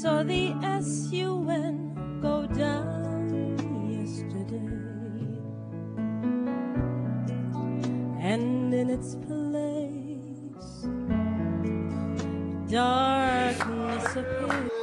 saw the S-U-N go down yesterday. And in its place, darkness appeared.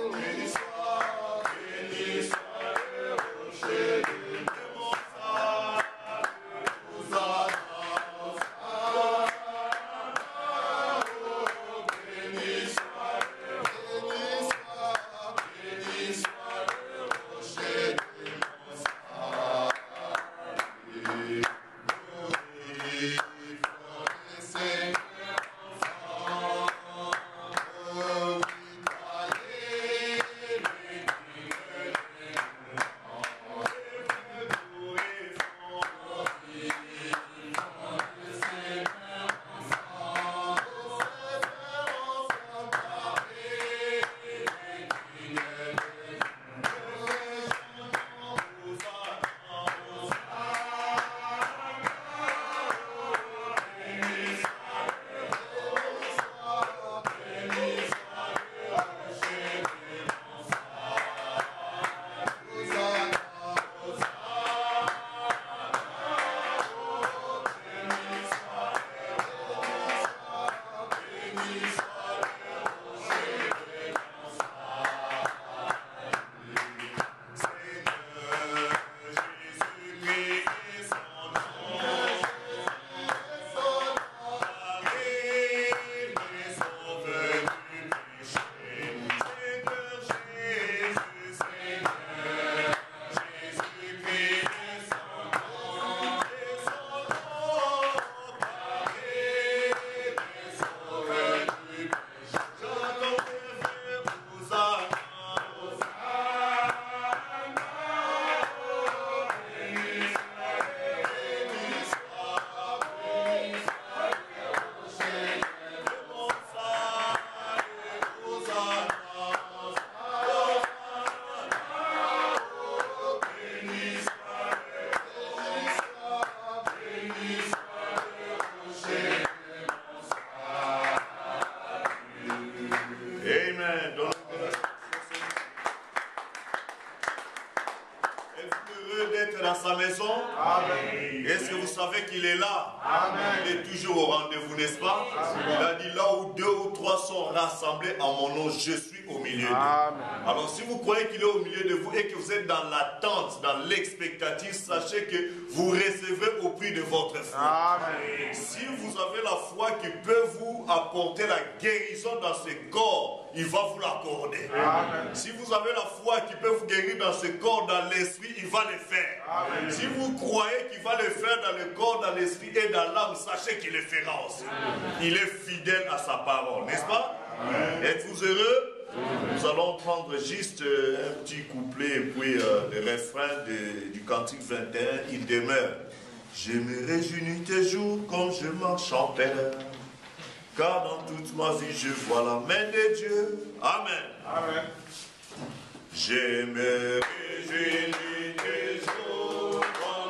Qu'il est là vous êtes dans l'attente, dans l'expectative, sachez que vous recevez au prix de votre foi. Si vous avez la foi qui peut vous apporter la guérison dans ce corps, il va vous l'accorder. Si vous avez la foi qui peut vous guérir dans ce corps, dans l'esprit, il va le faire. Si vous croyez qu'il va le faire dans le corps, dans l'esprit et dans l'âme, sachez qu'il le fera aussi. Il est fidèle à sa parole, n'est-ce pas? Êtes-vous heureux? Nous allons prendre juste euh, un petit couplet et puis euh, le refrain de- du cantique 21, il demeure. Je me réjouis toujours comme je marche en paix, car dans toute ma vie je vois la main de Dieu. Amen. Je me réjouis toujours comme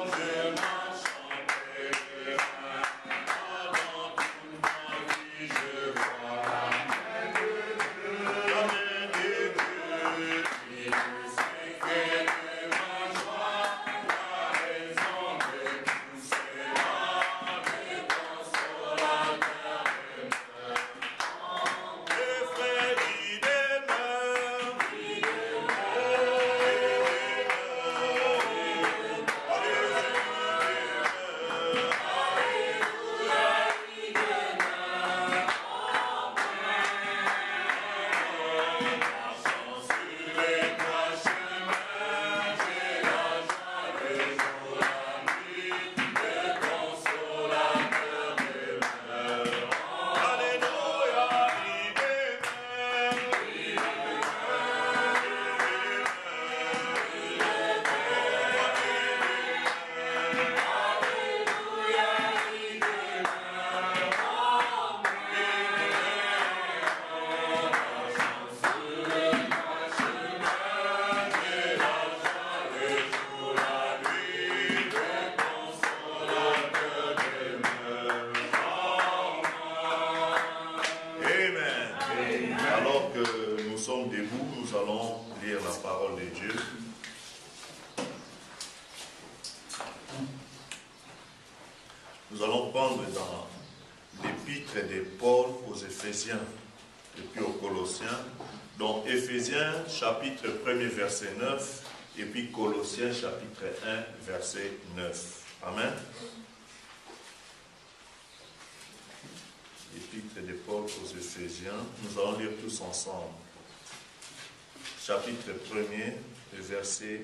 Chapitre 1er, verset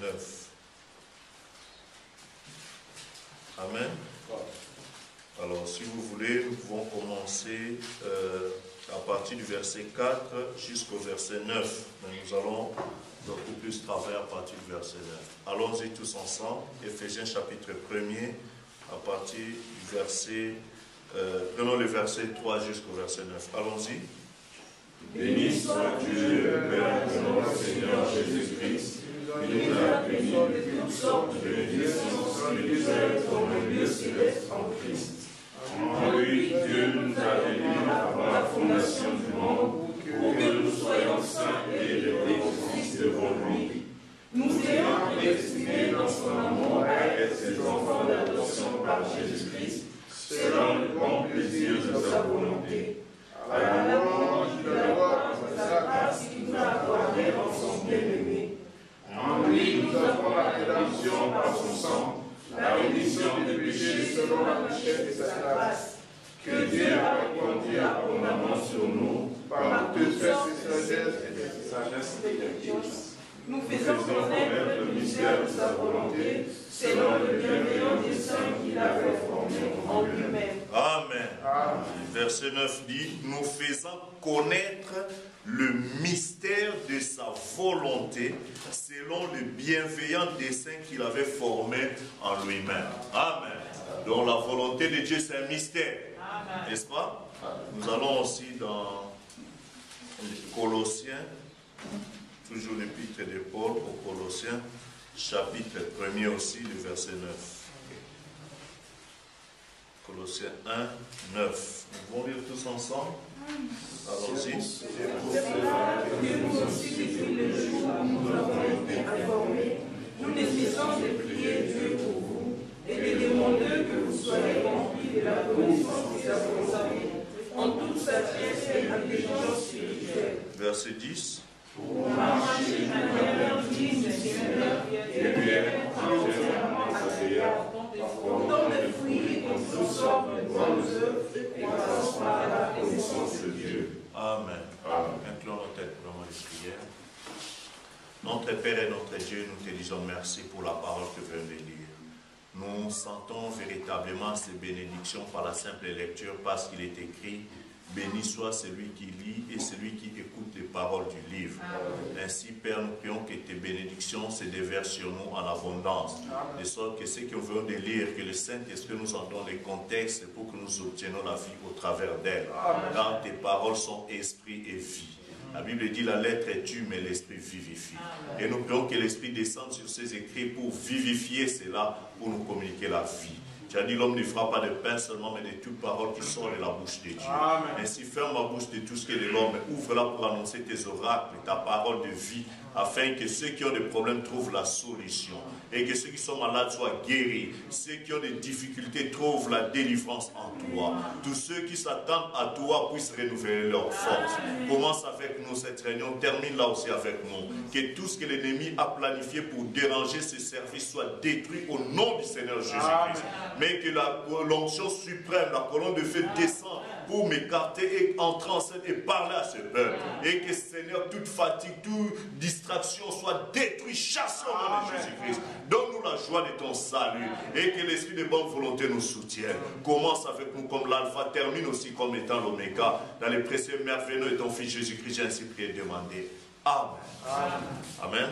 9. Amen. Alors, si vous voulez, nous pouvons commencer euh, à partir du verset 4 jusqu'au verset 9. Mais nous allons beaucoup plus travailler à partir du verset 9. Allons-y tous ensemble. Éphésiens chapitre 1er, à partir du verset euh, prenons le verset 3 jusqu'au verset 9. Allons-y. Béni soit Dieu, le Père de notre Seigneur Jésus-Christ, qui nous a bénis de toutes sortes de bénédictions spirituelles dans le lieu céleste en Christ. En lui, Dieu nous a bénis avant la fondation du monde, pour que nous soyons saints et de devant lui. Nous ayons prédestinés dans son amour à être ses enfants d'adoption par Jésus-Christ selon le bon plaisir de sa volonté, à la louange de la gloire de sa grâce qui nous a accordé en son bien-aimé. En lui, nous avons la rédemption par son sang, la rémission des péchés selon la richesse de sa grâce, que Dieu a répandu abondamment sur nous par toute cette sagesse et de sagesse et Nous faisons connaître le mystère de sa volonté, selon le bienveillant dessein qu'il avait formé en lui-même. Amen. Verset 9 dit, nous faisons connaître le mystère de sa volonté selon le bienveillant dessein qu'il avait formé en lui-même. Amen. Donc la volonté de Dieu, c'est un mystère. N'est-ce pas? Nous allons aussi dans Colossiens, toujours l'épître de Paul aux Colossiens, chapitre 1er aussi, le verset 9. Colossiens 1, 9. Nous pouvons lire tous ensemble Allons-y. nous aussi, depuis le jour où nous avons été informés, nous ne cessons de prier Dieu pour vous et de demander que vous soyez remplis de la connaissance de sa volonté en toute sagesse et intelligence spirituelle. Verset 10. Pour marcher d'une manière digne du Seigneur et de être entièrement agréable, portant des fruits en toutes sortes de bonnes œuvres et passant à la connaissance de Dieu. Amen. Inclons nos têtes pour le de prière. Notre Père et notre Dieu, nous te disons merci pour la parole que venons de lire. Nous sentons véritablement ces bénédictions par la simple lecture parce qu'il est écrit Béni soit celui qui lit et celui qui écoute les paroles du livre. Ainsi, Père, nous prions que tes bénédictions se déversent sur nous en abondance. De sorte que ceux qui veulent de lire, que le Saint-Esprit nous en donne les contextes pour que nous obtenions la vie au travers d'elle. Car tes paroles sont esprit et vie. La Bible dit la lettre est tue, mais l'esprit vivifie. Et nous prions que l'esprit descende sur ces écrits pour vivifier cela, pour nous communiquer la vie. Tu as dit l'homme ne fera pas de pain seulement, mais de toute parole qui sort de la bouche de Dieu. Ainsi, ferme la bouche de tout ce qui est de l'homme, ouvre-la pour annoncer tes oracles, ta parole de vie, afin que ceux qui ont des problèmes trouvent la solution et que ceux qui sont malades soient guéris. Ceux qui ont des difficultés trouvent la délivrance en toi. Tous ceux qui s'attendent à toi puissent renouveler leur force. Commence avec nous cette réunion, termine là aussi avec nous. Que tout ce que l'ennemi a planifié pour déranger ce service soit détruit au nom du Seigneur Jésus-Christ. Mais que l'onction suprême, la colonne de feu descende pour m'écarter et entrer en scène et parler à ce peuple. Et que Seigneur, toute fatigue, toute distraction soit détruite, chassée au nom de Jésus-Christ. Donne-nous la joie de ton salut et que l'esprit de bonne volonté nous soutienne. Commence avec nous comme l'alpha, termine aussi comme étant l'oméga. Dans les précieux merveilleux de ton Fils Jésus-Christ, j'ai ainsi prié et demandé. Amen. Amen.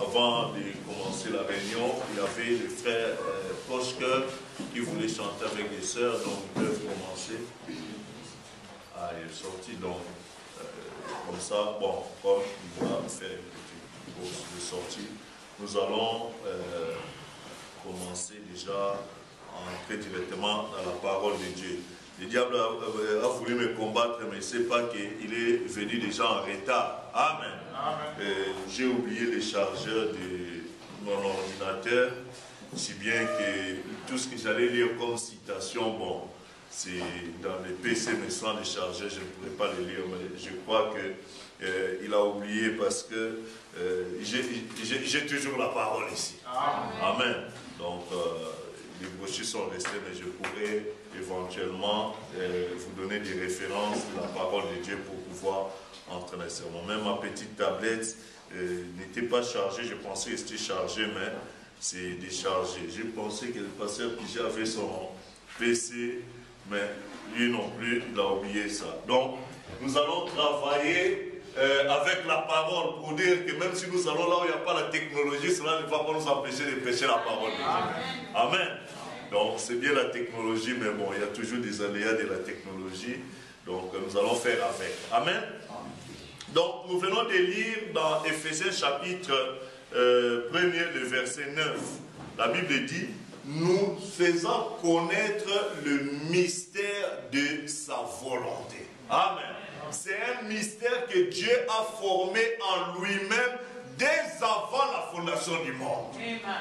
Avant de commencer la réunion, il y avait le frère euh, qui voulait chanter avec les sœurs, donc ils peuvent commencer. Ah, il est sorti, donc, euh, comme ça, bon, comme il va faire une petite pause de sortie, nous allons euh, commencer déjà à entrer directement dans la parole de Dieu. le diable a, voulu me combattre, mais sait pas qu'il est venu déjà en retard. Amen. J'ai oublié les chargeurs de mon ordinateur, si bien que tout ce que j'allais lire comme citation, bon, c'est dans les PC, mais sans les chargeurs, je ne pourrais pas les lire, mais je crois qu'il euh, a oublié parce que euh, j'ai toujours la parole ici. Amen. Donc, euh, les brochures sont restées, mais je pourrais éventuellement euh, vous donner des références de la parole de Dieu pour pouvoir dans sermon. Même ma petite tablette euh, n'était pas chargée, je pensais que c'était chargé, mais c'est déchargé. J'ai pensé que le pasteur Pichet avait son PC, mais lui non plus, il a oublié ça. Donc, nous allons travailler euh, avec la parole pour dire que même si nous allons là où il n'y a pas la technologie, cela ne va pas nous empêcher de prêcher la parole. Amen. Donc c'est bien la technologie, mais bon, il y a toujours des aléas de la technologie. Donc nous allons faire avec. Amen. Donc nous venons de lire dans Ephésiens chapitre 1er, euh, le verset 9. La Bible dit, nous faisons connaître le mystère de sa volonté. Amen. C'est un mystère que Dieu a formé en lui-même dès avant la fondation du monde.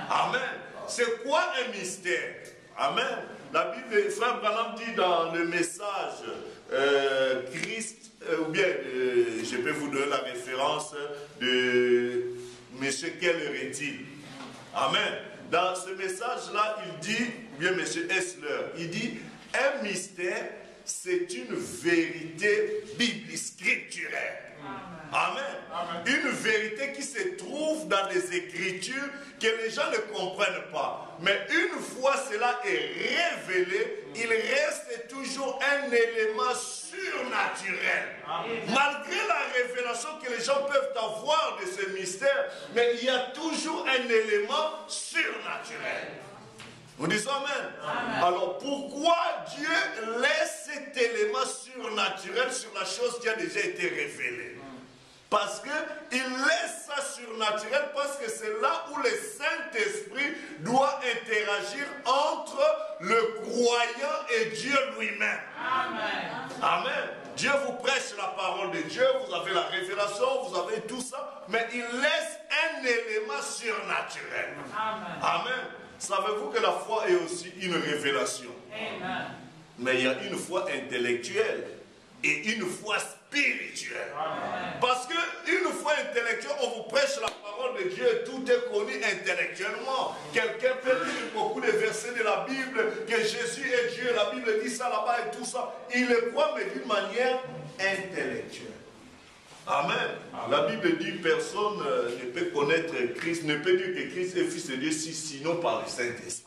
Amen. C'est quoi un mystère? Amen. La Bible, Frère Branham dit dans le message, euh, Christ, euh, ou bien euh, je peux vous donner la référence de M. Keller-il. Amen. Dans ce message-là, il dit, ou bien M. Essler, il dit, un mystère, c'est une vérité biblique scripturaire. Amen. Une vérité qui se trouve dans les Écritures que les gens ne comprennent pas. Mais une fois cela est révélé, il reste toujours un élément surnaturel. Malgré la révélation que les gens peuvent avoir de ce mystère, mais il y a toujours un élément surnaturel. Vous dites amen. amen. Alors pourquoi Dieu laisse cet élément surnaturel sur la chose qui a déjà été révélée? Parce qu'il laisse ça surnaturel, parce que c'est là où le Saint-Esprit doit interagir entre le croyant et Dieu lui-même. Amen. Amen. Dieu vous prêche la parole de Dieu, vous avez la révélation, vous avez tout ça, mais il laisse un élément surnaturel. Amen. Amen. Savez-vous que la foi est aussi une révélation? Amen. Mais il y a une foi intellectuelle et une foi spirituelle. Parce qu'une foi intellectuelle, on vous prêche la parole de Dieu et tout est connu intellectuellement. Quelqu'un peut lire beaucoup de versets de la Bible, que Jésus est Dieu, la Bible dit ça là-bas et tout ça. Il le croit, mais d'une manière intellectuelle. Amen. La Bible dit personne euh, ne peut connaître Christ, ne peut dire que Christ est fils de Dieu si, sinon par le Saint-Esprit.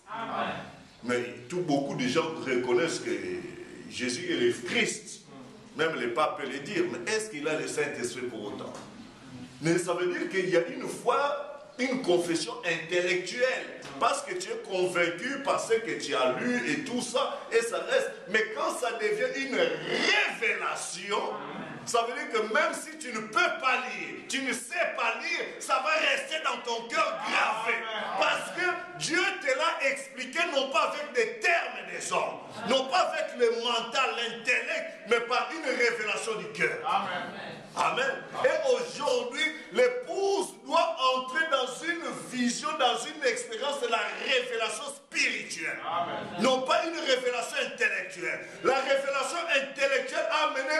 Mais tout beaucoup de gens reconnaissent que Jésus est le Christ. Même les papes le dire, mais est-ce qu'il a le Saint-Esprit pour autant? Mais ça veut dire qu'il y a une fois une confession intellectuelle. Parce que tu es convaincu, parce que tu as lu et tout ça, et ça reste. Mais quand ça devient une révélation, ça veut dire que même si tu ne peux pas lire, tu ne sais pas lire, ça va rester dans ton cœur gravé. Parce que Dieu te l'a expliqué non pas avec des termes des hommes, non pas avec le mental, l'intellect, mais par une révélation du cœur. Amen. Amen. Et aujourd'hui, l'épouse doit entrer dans une vision, dans une expérience de la révélation spirituelle. Non pas une révélation intellectuelle. La révélation intellectuelle a amené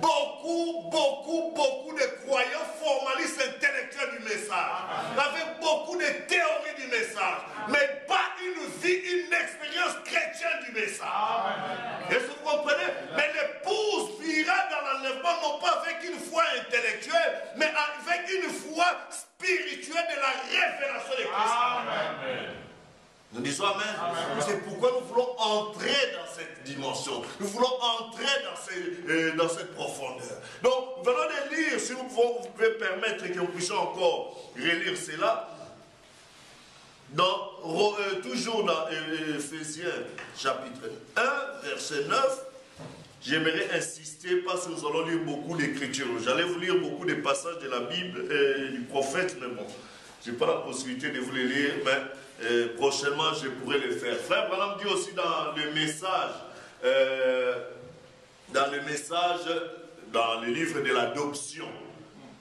beaucoup, beaucoup, beaucoup de croyants formalistes intellectuels du message. Avec beaucoup de théories du message. Mais pas une vie, une expérience chrétienne du message. Est-ce que vous comprenez? Mais l'épouse vira dans l'enlèvement non pas avec une foi intellectuelle, mais avec une foi spirituelle de la révélation de Christ. Amen. Nous disons Amen. C'est pourquoi nous voulons entrer dans cette dimension. Nous voulons entrer dans, euh, dans cette profondeur. Donc, venons de lire, si vous pouvez permettre que nous puissions encore relire cela. Dans, euh, toujours dans euh, Ephésiens chapitre 1, verset 9, j'aimerais insister parce que nous allons lire beaucoup d'écritures. J'allais vous lire beaucoup de passages de la Bible et du prophète, mais bon, je n'ai pas la possibilité de vous les lire, mais prochainement je pourrai le faire. Frère Branham dit aussi dans le message euh, dans le message, dans le livre de l'adoption.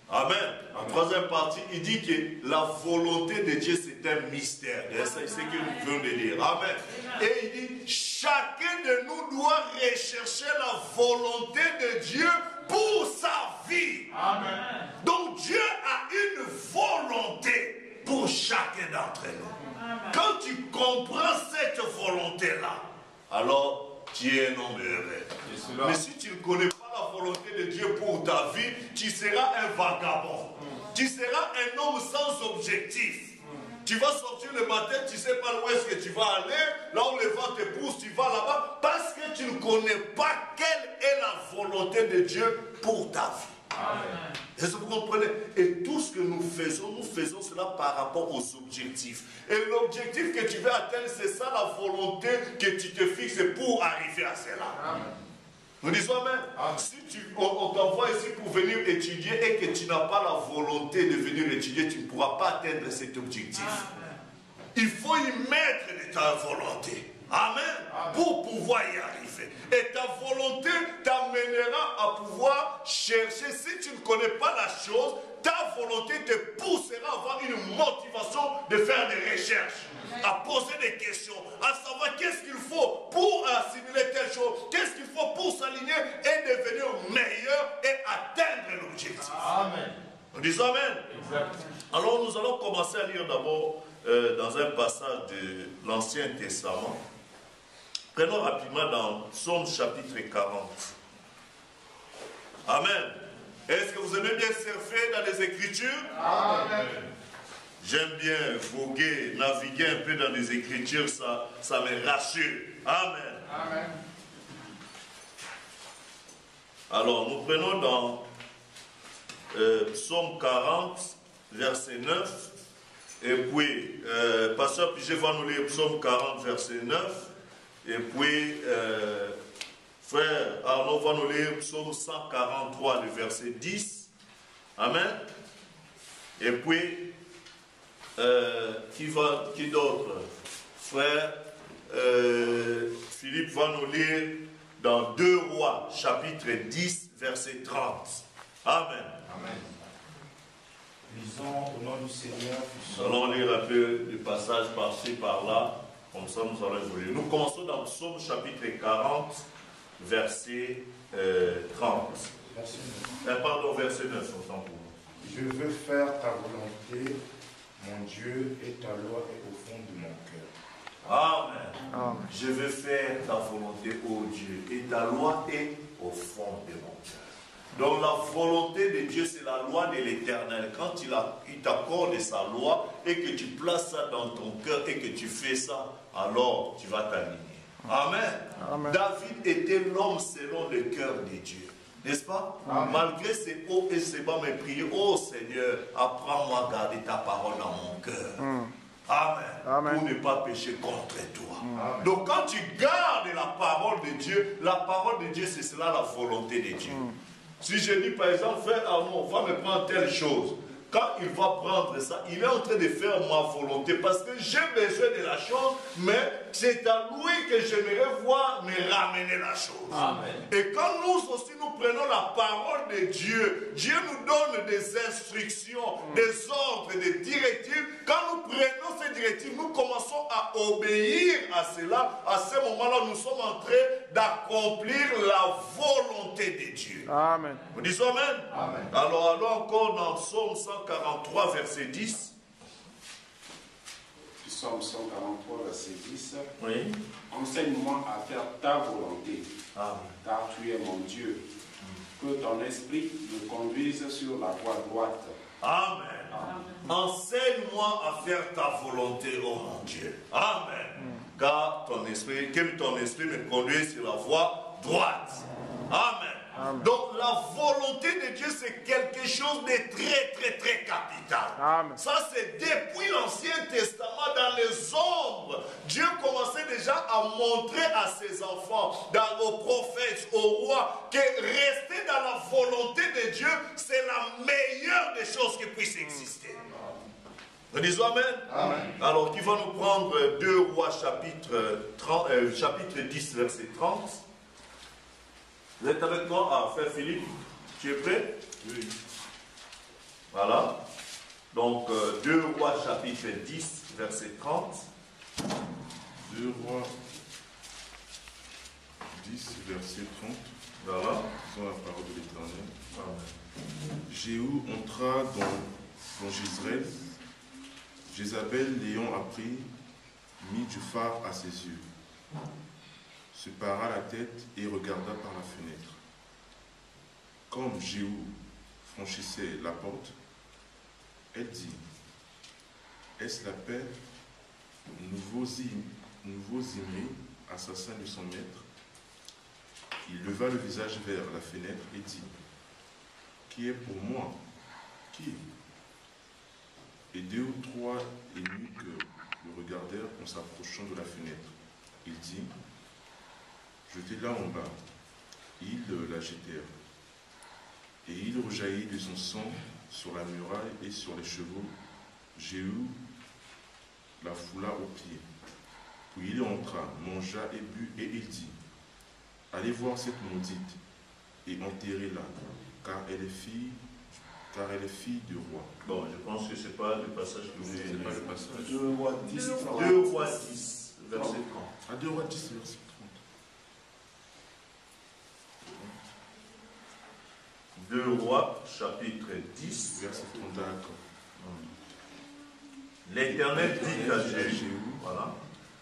Amen. En troisième partie, il dit que la volonté de Dieu, c'est un mystère. C'est ce que nous venons de dire. Amen. Et il dit, chacun de nous doit rechercher la volonté de Dieu pour sa vie. Amen. Donc Dieu a une volonté pour chacun d'entre nous. Quand tu comprends cette volonté-là, alors tu es un homme heureux. Mais si tu ne connais pas la volonté de Dieu pour ta vie, tu seras un vagabond. Tu seras un homme sans objectif. Tu vas sortir le matin, tu ne sais pas où est-ce que tu vas aller, là où le vent te pousse, tu vas là-bas, parce que tu ne connais pas quelle est la volonté de Dieu pour ta vie. Est-ce que vous comprenez? Et tout ce que nous faisons, nous faisons cela par rapport aux objectifs. Et l'objectif que tu veux atteindre, c'est ça la volonté que tu te fixes pour arriver à cela. Nous disons Amen. Si tu, on, t'envoie ici pour venir étudier et que tu n'as pas la volonté de venir étudier, tu ne pourras pas atteindre cet objectif. Il faut y mettre de ta volonté. Amen. Pour pouvoir y arriver. Et ta volonté t'amènera à pouvoir chercher. Si tu ne connais pas la chose, ta volonté te poussera à avoir une motivation de faire des recherches à poser des questions, à savoir qu'est-ce qu'il faut pour assimiler telle chose, qu'est-ce qu'il faut pour s'aligner et devenir meilleur et atteindre l'objectif. Amen. On dit Amen. Alors nous allons commencer à lire d'abord euh, dans un passage de l'Ancien Testament. Prenons rapidement dans Psaume chapitre 40. Amen. Est-ce que vous aimez bien surfer dans les Écritures? Amen. J'aime bien voguer, naviguer un peu dans les Écritures, ça, ça me rassure. Amen. Amen. Alors, nous prenons dans euh, Psaume 40, verset 9. Et puis, euh, Pasteur Piché va nous lire Psaume 40, verset 9. Et puis, euh, frère Arnaud va nous lire Psaume 143, le verset 10. Amen. Et puis, euh, qui, va, qui d'autre? Frère euh, Philippe va nous lire dans 2 Rois, chapitre 10, verset 30. Amen. Amen. Lisons au nom du Seigneur. Nous allons lire un peu du passage par-ci, par-là. Comme ça, nous allons évoluer. Nous commençons dans Psaume chapitre 40, verset 30. Verset 9. pardon, verset 9, autant pour Je veux faire ta volonté, mon Dieu, et ta loi est au fond de mon cœur. Amen. Je veux faire ta volonté, ô Dieu, et ta loi est au fond de mon cœur. Donc la volonté de Dieu, c'est la loi de l'éternel. Quand il t'accorde sa loi et que tu places ça dans ton cœur et que tu fais ça, alors tu vas t'aligner. Amen. David était l'homme selon le cœur de Dieu. N'est-ce pas? Malgré ses hauts et ses bas, mais prier, oh Seigneur, apprends-moi à garder ta parole dans mon cœur. Hmm. Amen. Pour ne pas pécher contre toi. Hmm. Donc quand tu gardes la parole de Dieu, la parole de Dieu, c'est cela la volonté de Dieu. Hmm. Si je dis par exemple, frère Arnaud, va me prendre telle chose quand il va prendre ça, il est en train de faire ma volonté parce que j'ai besoin de la chose, mais c'est à lui que j'aimerais voir me ramener la chose. Amen. Et quand nous aussi nous prenons la parole de Dieu, Dieu nous donne des instructions, mm. des ordres, des directives. Quand nous prenons ces directives, nous commençons à obéir à cela. À ce moment-là, nous sommes en train d'accomplir la volonté de Dieu. Amen. Vous dites Amen. Amen. Alors allons encore dans Psaume 143, verset 10. Psaume 143, verset 10. Oui. Enseigne-moi à faire ta volonté, car tu es mon Dieu. Que ton esprit me conduise sur la voie droite. Amen. Enseigne-moi à faire ta volonté, oh mon Dieu. Amen. Car ton esprit, que ton esprit me conduise sur la voie droite. Amen. Donc la volonté de Dieu, c'est quelque chose de très, très, très capital. Ça, c'est depuis l'Ancien Testament, dans les ombres. Dieu commençait déjà à montrer à ses enfants, dans, aux prophètes, aux rois, que rester dans la volonté de Dieu, c'est la meilleure des choses qui puissent exister. Nous disons Amen. Alors, qui va nous prendre 2 rois chapitre, 30, euh, chapitre 10, verset 30 Vous êtes avec moi? Ah, frère Philippe, tu es prêt? Oui. Voilà. Donc, 2 euh, rois chapitre 10, verset 30. 2 rois 10, verset 30. Voilà. Dans la parole de l'Éternel. Jéhu entra dans, dans Gisraël. Jézabel l'ayant appris, mit du phare à ses yeux, se para la tête et regarda par la fenêtre. Comme Jéhu franchissait la porte, elle dit, est-ce la paix Nouveau Zimri, assassin de son maître, il leva le visage vers la fenêtre et dit, Qui est pour moi? Qui? Et deux ou trois que le regardèrent en s'approchant de la fenêtre. Il dit, Jetez là en bas. Ils la jetèrent. Et il rejaillit de son sang sur la muraille et sur les chevaux. Jéhu la foula aux pieds. Puis il entra, mangea et but, et il dit, Allez voir cette maudite et enterrez-la, car elle est fille, car elle est fille du roi. Bon, je pense que ce n'est pas le passage que vous C'est pas le passage. 2 rois 10, 2 rois 10, verset 30. Ah, 2 rois 10, verset 30. 2 rois, chapitre 10, verset 30. D'accord. L'Éternel dit à Jéhu, voilà,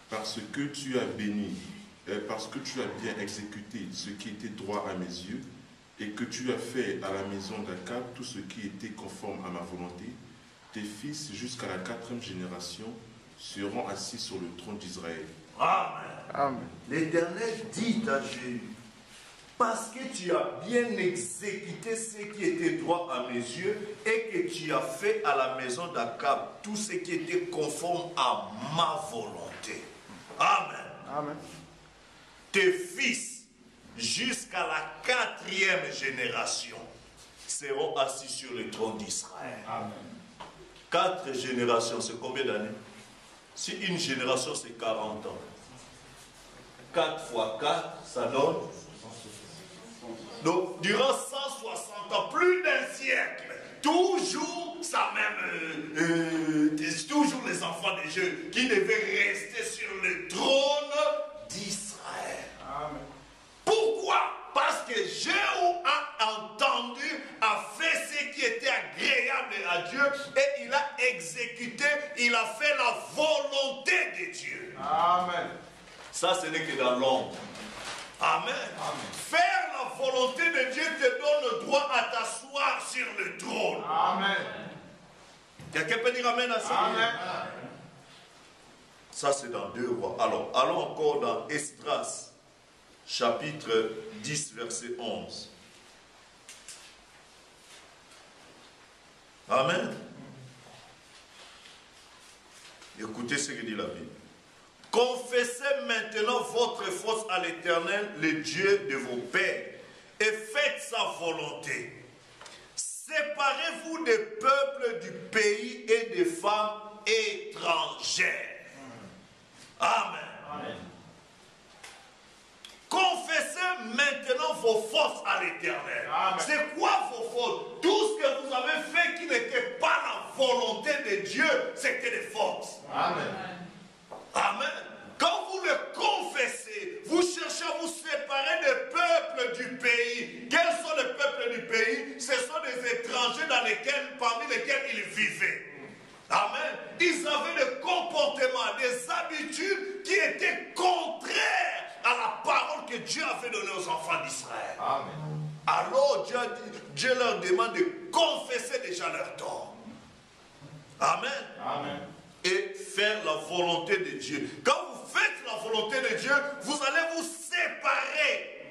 parce que tu as béni euh, parce que tu as bien exécuté ce qui était droit à mes yeux, et que tu as fait à la maison d'Akab tout ce qui était conforme à ma volonté, tes fils jusqu'à la quatrième génération seront assis sur le trône d'Israël. Amen. L'Éternel dit à Jéhu, parce que tu as bien exécuté ce qui était droit à mes yeux et que tu as fait à la maison d'Akab tout ce qui était conforme à ma volonté. Amen. Amen tes fils jusqu'à la quatrième génération seront assis sur le trône d'Israël. Quatre générations, c'est combien d'années? Si une génération, c'est 40 ans. 4 fois 4, ça donne? Donc, durant 160 ans, plus d'un siècle, toujours ça même, euh, euh, toujours les enfants des jeux qui devaient rester sur le trône d'Israël. Pourquoi? Parce que Jéhu a entendu, a fait ce qui était agréable à Dieu et il a exécuté, il a fait la volonté de Dieu. Amen. Ça, ce n'est que dans l'ombre. Amen. Faire la volonté de Dieu te donne le droit à t'asseoir sur le trône. Amen. Quelqu'un peut dire Amen à ça? Amen. Ça, c'est dans deux rois. Alors, allons encore dans Estras chapitre 10, verset 11. Amen. Écoutez ce que dit la Bible. Confessez maintenant votre force à l'Éternel, le Dieu de vos pères, et faites sa volonté. Séparez-vous des peuples du pays et des femmes étrangères. Amen. Amen. Confessez maintenant vos forces à l'éternel. C'est quoi vos forces? Tout ce que vous avez fait qui n'était pas la volonté de Dieu, c'était des forces. Amen. Amen. Quand vous le confessez, vous cherchez à vous séparer des peuples du pays. Quels sont les peuples du pays? Ce sont des étrangers dans lesquels, parmi lesquels ils vivaient. Amen. Ils avaient des comportements, des habitudes qui étaient contraires à la parole que Dieu avait donnée aux enfants d'Israël. Alors Dieu, Dieu, leur demande de confesser déjà leur tort. Amen. Amen. Et faire la volonté de Dieu. Quand vous faites la volonté de Dieu, vous allez vous séparer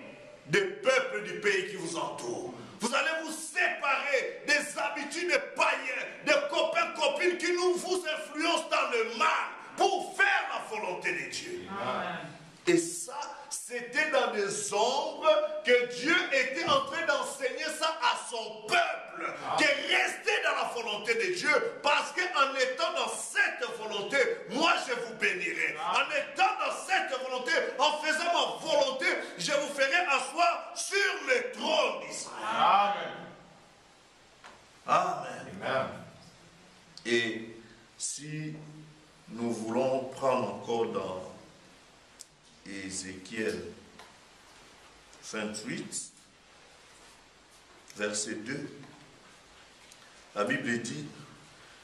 des peuples du pays qui vous entourent. Vous allez vous séparer des habitudes païens, des copains, copines qui nous vous influencent dans le mal pour faire la volonté de Dieu. Amen. Et ça, c'était dans des ombres que Dieu était en train d'enseigner ça à son peuple, qui est resté dans la volonté de Dieu, parce qu'en étant dans cette volonté, moi je vous bénirai. En étant dans cette volonté, en faisant ma volonté, je vous ferai asseoir sur Amen. Amen. Et si nous voulons prendre encore dans Ézéchiel 28, verset 2, la Bible dit,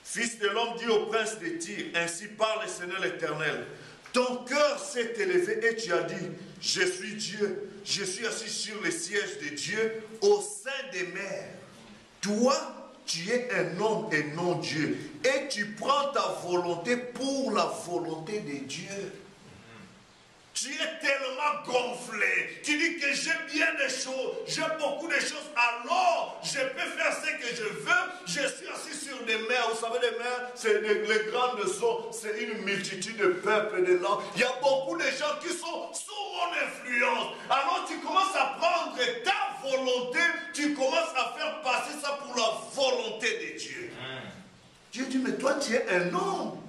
Fils de l'homme dit au prince de Tyr, ainsi parle le Seigneur l'Éternel, ton cœur s'est élevé et tu as dit, je suis Dieu, je suis assis sur le siège de Dieu au sein des mers. Toi, tu es un homme et non Dieu. Et tu prends ta volonté pour la volonté de Dieu. Tu es tellement gonflé. Tu dis que j'ai bien des choses, j'ai beaucoup de choses. Alors, je peux faire ce que je veux. Je suis assis sur des mers. Vous savez, les mers, c'est les, grandes eaux. C'est une multitude de peuples, de langues. Il y a beaucoup de gens qui sont sous mon influence. Alors, tu commences à prendre ta volonté. Tu commences à faire passer ça pour la volonté de Dieu. Dieu dit, mais toi, tu es un homme.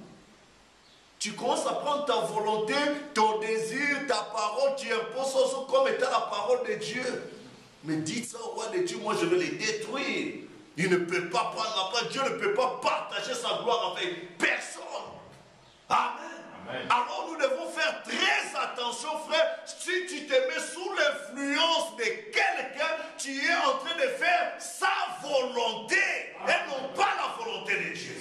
Tu commences à prendre ta volonté, ton désir, ta parole, tu imposes comme étant la parole de Dieu. Mais dites ça au roi de Dieu, moi je vais les détruire. Il ne peut pas prendre la part, Dieu ne peut pas partager sa gloire avec personne. Amen. Alors nous devons faire très attention, frère. Si tu te mets sous l'influence de quelqu'un, tu es en train de faire sa volonté et non pas la volonté de Dieu.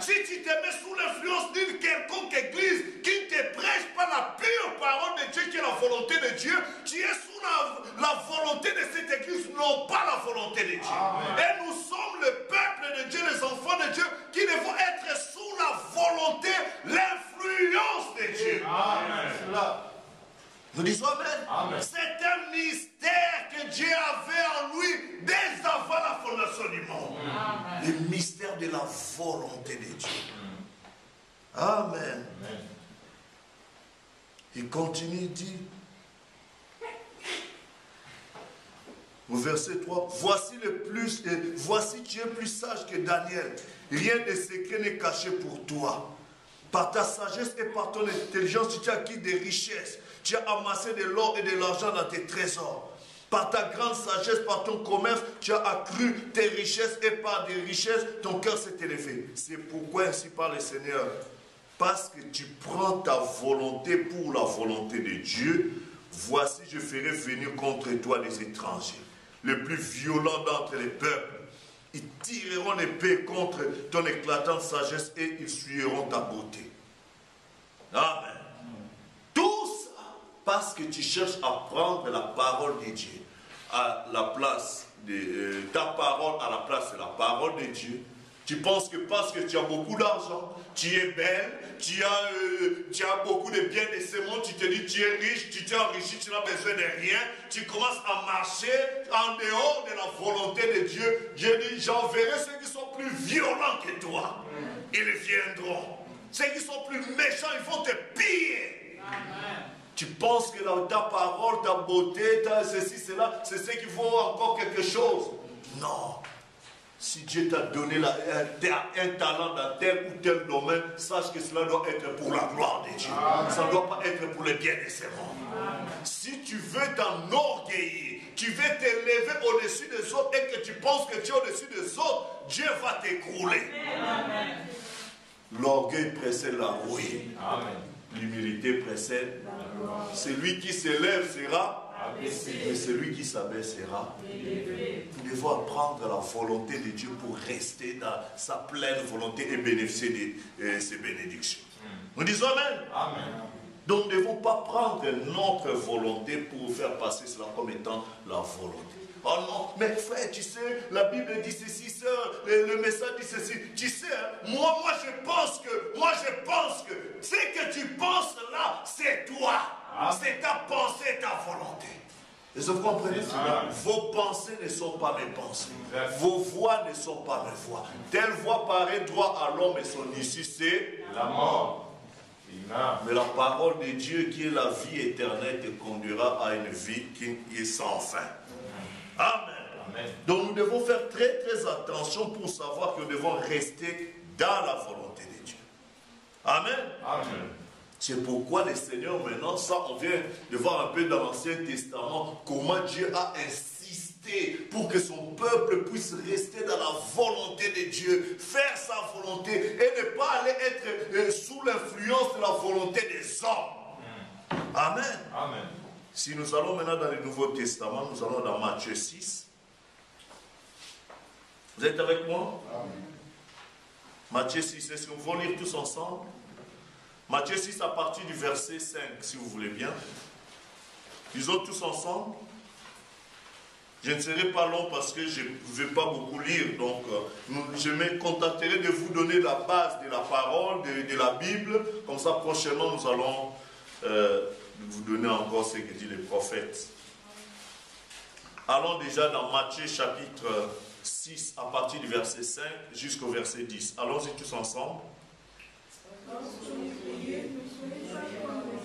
Si tu te mets sous l'influence d'une quelconque église qui ne te prêche pas la pure parole de Dieu, qui est la volonté de Dieu, tu es sous la, volonté de cette église, non pas la volonté de Dieu. Et nous sommes le peuple de Dieu, les enfants de Dieu, qui devons être sous la volonté, l'influence de Dieu. Amen. Nous disons Amen. C'est un mystère que Dieu avait en lui dès avant la fondation du monde. Le mystère de la volonté de Dieu. Amen. Il continue, dit, au verset 3, voici le plus, voici tu es plus sage que Daniel. Rien de secret n'est caché pour toi. Par ta sagesse et par ton intelligence, tu as acquis des richesses. Tu as amassé de l'or et de l'argent dans tes trésors. Par ta grande sagesse, par ton commerce, tu as accru tes richesses et par des richesses, ton cœur s'est élevé. C'est pourquoi ainsi parle le Seigneur. Parce que tu prends ta volonté pour la volonté de Dieu, voici je ferai venir contre toi les étrangers, les plus violents d'entre les peuples. Ils tireront l'épée contre ton éclatante sagesse et ils suivront ta beauté. Amen parce que tu cherches à prendre la parole de Dieu à la place de euh, ta parole à la place de la parole de Dieu. Tu penses que parce que tu as beaucoup d'argent, tu es belle, tu as, euh, tu as beaucoup de biens de ce monde, tu te dis tu es riche, tu t'es enrichi, tu n'as besoin de rien, tu commences à marcher en dehors de la volonté de Dieu. Dieu dit, j'enverrai ceux qui sont plus violents que toi. Ils viendront. Ceux qui sont plus méchants, ils vont te piller. Tu penses que ta parole, ta beauté, ta ceci, cela, c'est ce qui vaut encore quelque chose. Non. Si Dieu t'a donné un, talent dans tel ou tel domaine, sache que cela doit être pour la gloire de Dieu. Ça ne doit pas être pour le bien de ce monde. Si tu veux t'enorgueillir, tu veux t'élever au-dessus des autres et que tu penses que tu es au-dessus des autres, Dieu va t'écrouler. L'orgueil précède la ruine. L'humilité précède celui qui s'élève sera mais celui qui s'abaisse sera Nous devons apprendre la volonté de Dieu pour rester dans sa pleine volonté et bénéficier de euh, ses bénédictions. Hmm. Nous disons Amen. Donc nous ne devons pas prendre notre volonté pour faire passer cela comme étant la volonté. Oh non, mais frère, tu sais, la Bible dit ceci, sœur, le, message dit ceci. Tu sais, hein, moi, moi je pense que, moi je pense que, ce que tu penses là, c'est toi. Ah. C'est ta pensée, ta volonté. Est-ce que vous comprenez Vos pensées ne sont pas mes pensées. Vos voix ne sont pas mes voix. Telle voix paraît droit à l'homme et son issue, c'est la mort. Mais la parole de Dieu qui est la vie éternelle te conduira à une vie qui est sans fin. Amen. Donc nous devons faire très très attention pour savoir que nous devons rester dans la volonté de Dieu. Amen. Amen. C'est pourquoi le Seigneur, maintenant, ça, on vient de voir un peu dans l'Ancien Testament comment Dieu a insisté insister pour que son peuple puisse rester dans la volonté de Dieu, faire sa volonté et ne pas aller être euh, sous l'influence de la volonté des hommes. Amen. Amen. Si nous allons maintenant dans le Nouveau Testament, nous allons dans Matthieu 6. Vous êtes avec moi? Amen. Matthieu 6, est-ce qu'on va lire tous ensemble? Matthieu 6 à partir du verset 5, si vous voulez bien. Lisons tous ensemble. Je ne serai pas long parce que je ne vais pas beaucoup lire, donc euh, je me contenterai de vous donner la base de la parole, de, la Bible. Comme ça, prochainement, nous allons euh, vous donner encore ce que dit les prophètes. Allons déjà dans Matthieu chapitre 6 à partir du verset 5 jusqu'au verset 10. Allons-y tous ensemble. nosso socorro,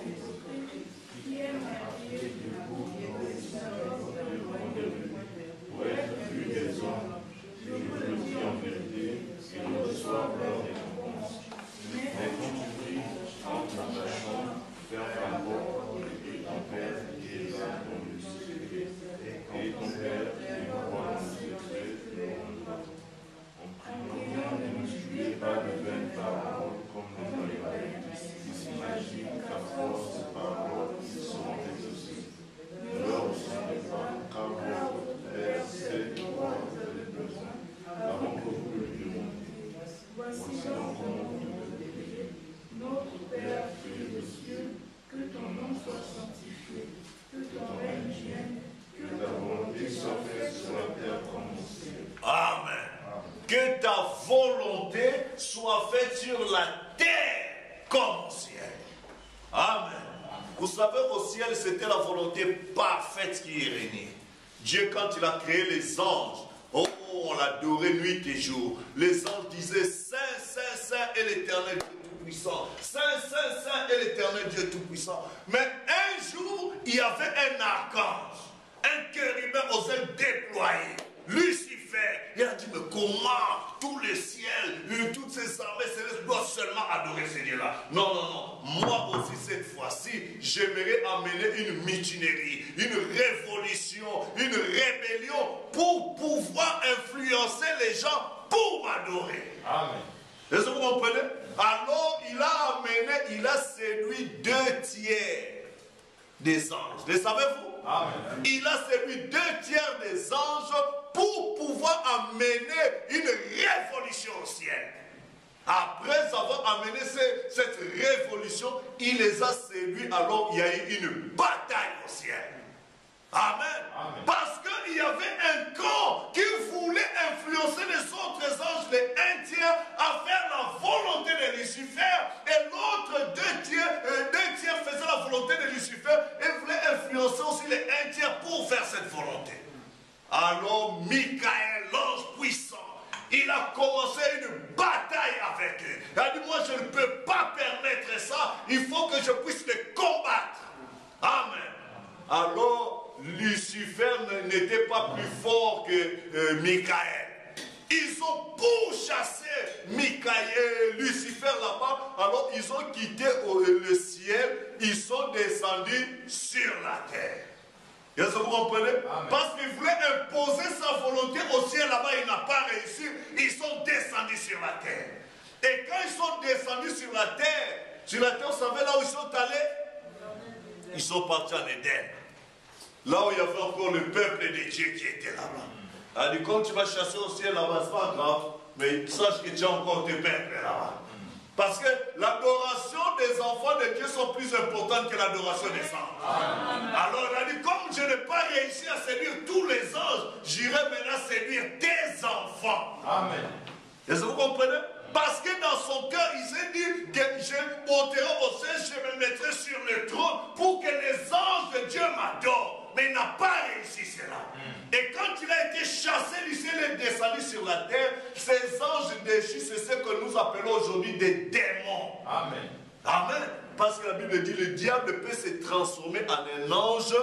Dieu, quand il a créé les anges, oh, on l'adorait nuit et jour. Les anges disaient Saint, Saint, Saint est l'éternel Dieu Tout-Puissant. Saint, Saint, Saint est l'éternel Dieu Tout-Puissant. Mais un jour, il y avait un archange, un chérubin aux ailes déployées. Lucifer, il a dit, mais comment tous les ciels, toutes ces armées célestes doivent seulement adorer ces dieux-là Non, non, non. Moi aussi, cette fois-ci, j'aimerais amener une mutinerie, une révolution, une rébellion pour pouvoir influencer les gens pour m'adorer. Amen. Est-ce que vous comprenez? Alors, il a amené, il a séduit deux tiers des anges. Le savez-vous? Il a séduit deux tiers des anges pour pouvoir amener une révolution au ciel. Après avoir amené cette révolution, il les a séduits, alors il y a eu une bataille au ciel. Amen. Parce qu'il y avait un camp qui voulait influencer les autres anges, les un tiers, à faire la volonté de Lucifer. Et l'autre deux tiers, euh, deux tiers faisaient la volonté de Lucifer et voulait influencer aussi les un tiers pour faire cette volonté. Alors Michael, l'ange puissant, il a commencé une bataille avec eux. Il a dit, moi je ne peux pas permettre ça, il faut que je puisse les combattre. Amen. Alors Lucifer n'était pas plus fort que euh, Michael. Ils ont pourchassé Michael, Lucifer là-bas, alors ils ont quitté le ciel, ils sont descendus sur la terre. Est-ce que vous comprenez? Parce qu'ils voulaient imposer sa volonté au ciel là-bas, il n'a pas réussi, ils sont descendus sur la terre. Et quand ils sont descendus sur la terre, sur la terre, vous savez là où ils sont allés? Ils sont partis en Éden. Là où il y avait encore le peuple de Dieu qui était là-bas. Elle dit, quand tu vas chasser au ciel là-bas, c'est pas grave, mais sache que tu as encore tes peuples là-bas. Parce que l'adoration des enfants de Dieu sont plus importantes que l'adoration des anges. Alors elle a dit, comme je n'ai pas réussi à séduire tous les anges, j'irai maintenant séduire tes enfants. Amen. Est-ce que vous comprenez? Parce que dans son cœur, il s'est dit que je monterai au ciel, je me mettrai sur le trône pour que les anges de Dieu m'adorent mais il n'a pas réussi cela. Hmm. Et quand il a été chassé du ciel et descendu sur la terre, ces anges déchus, c'est ce que nous appelons aujourd'hui des démons. Amen. Amen. Parce que la Bible dit le diable peut se transformer en un ange.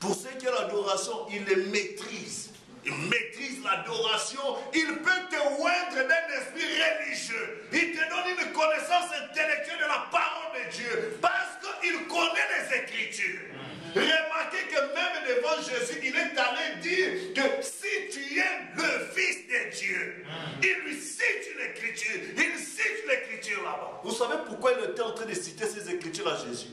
Pour ce qui est l'adoration, il le maîtrise. Il maîtrise l'adoration. Il peut te oindre d'un esprit religieux. Il te donne une connaissance intellectuelle de la parole de Dieu. Parce qu'il connaît les Écritures. Remarquez que même devant Jésus, il est allé dire que si tu es le Fils de Dieu, il lui cite une écriture, il cite l'écriture là-bas. Vous savez pourquoi il était en train de citer ces écritures à Jésus?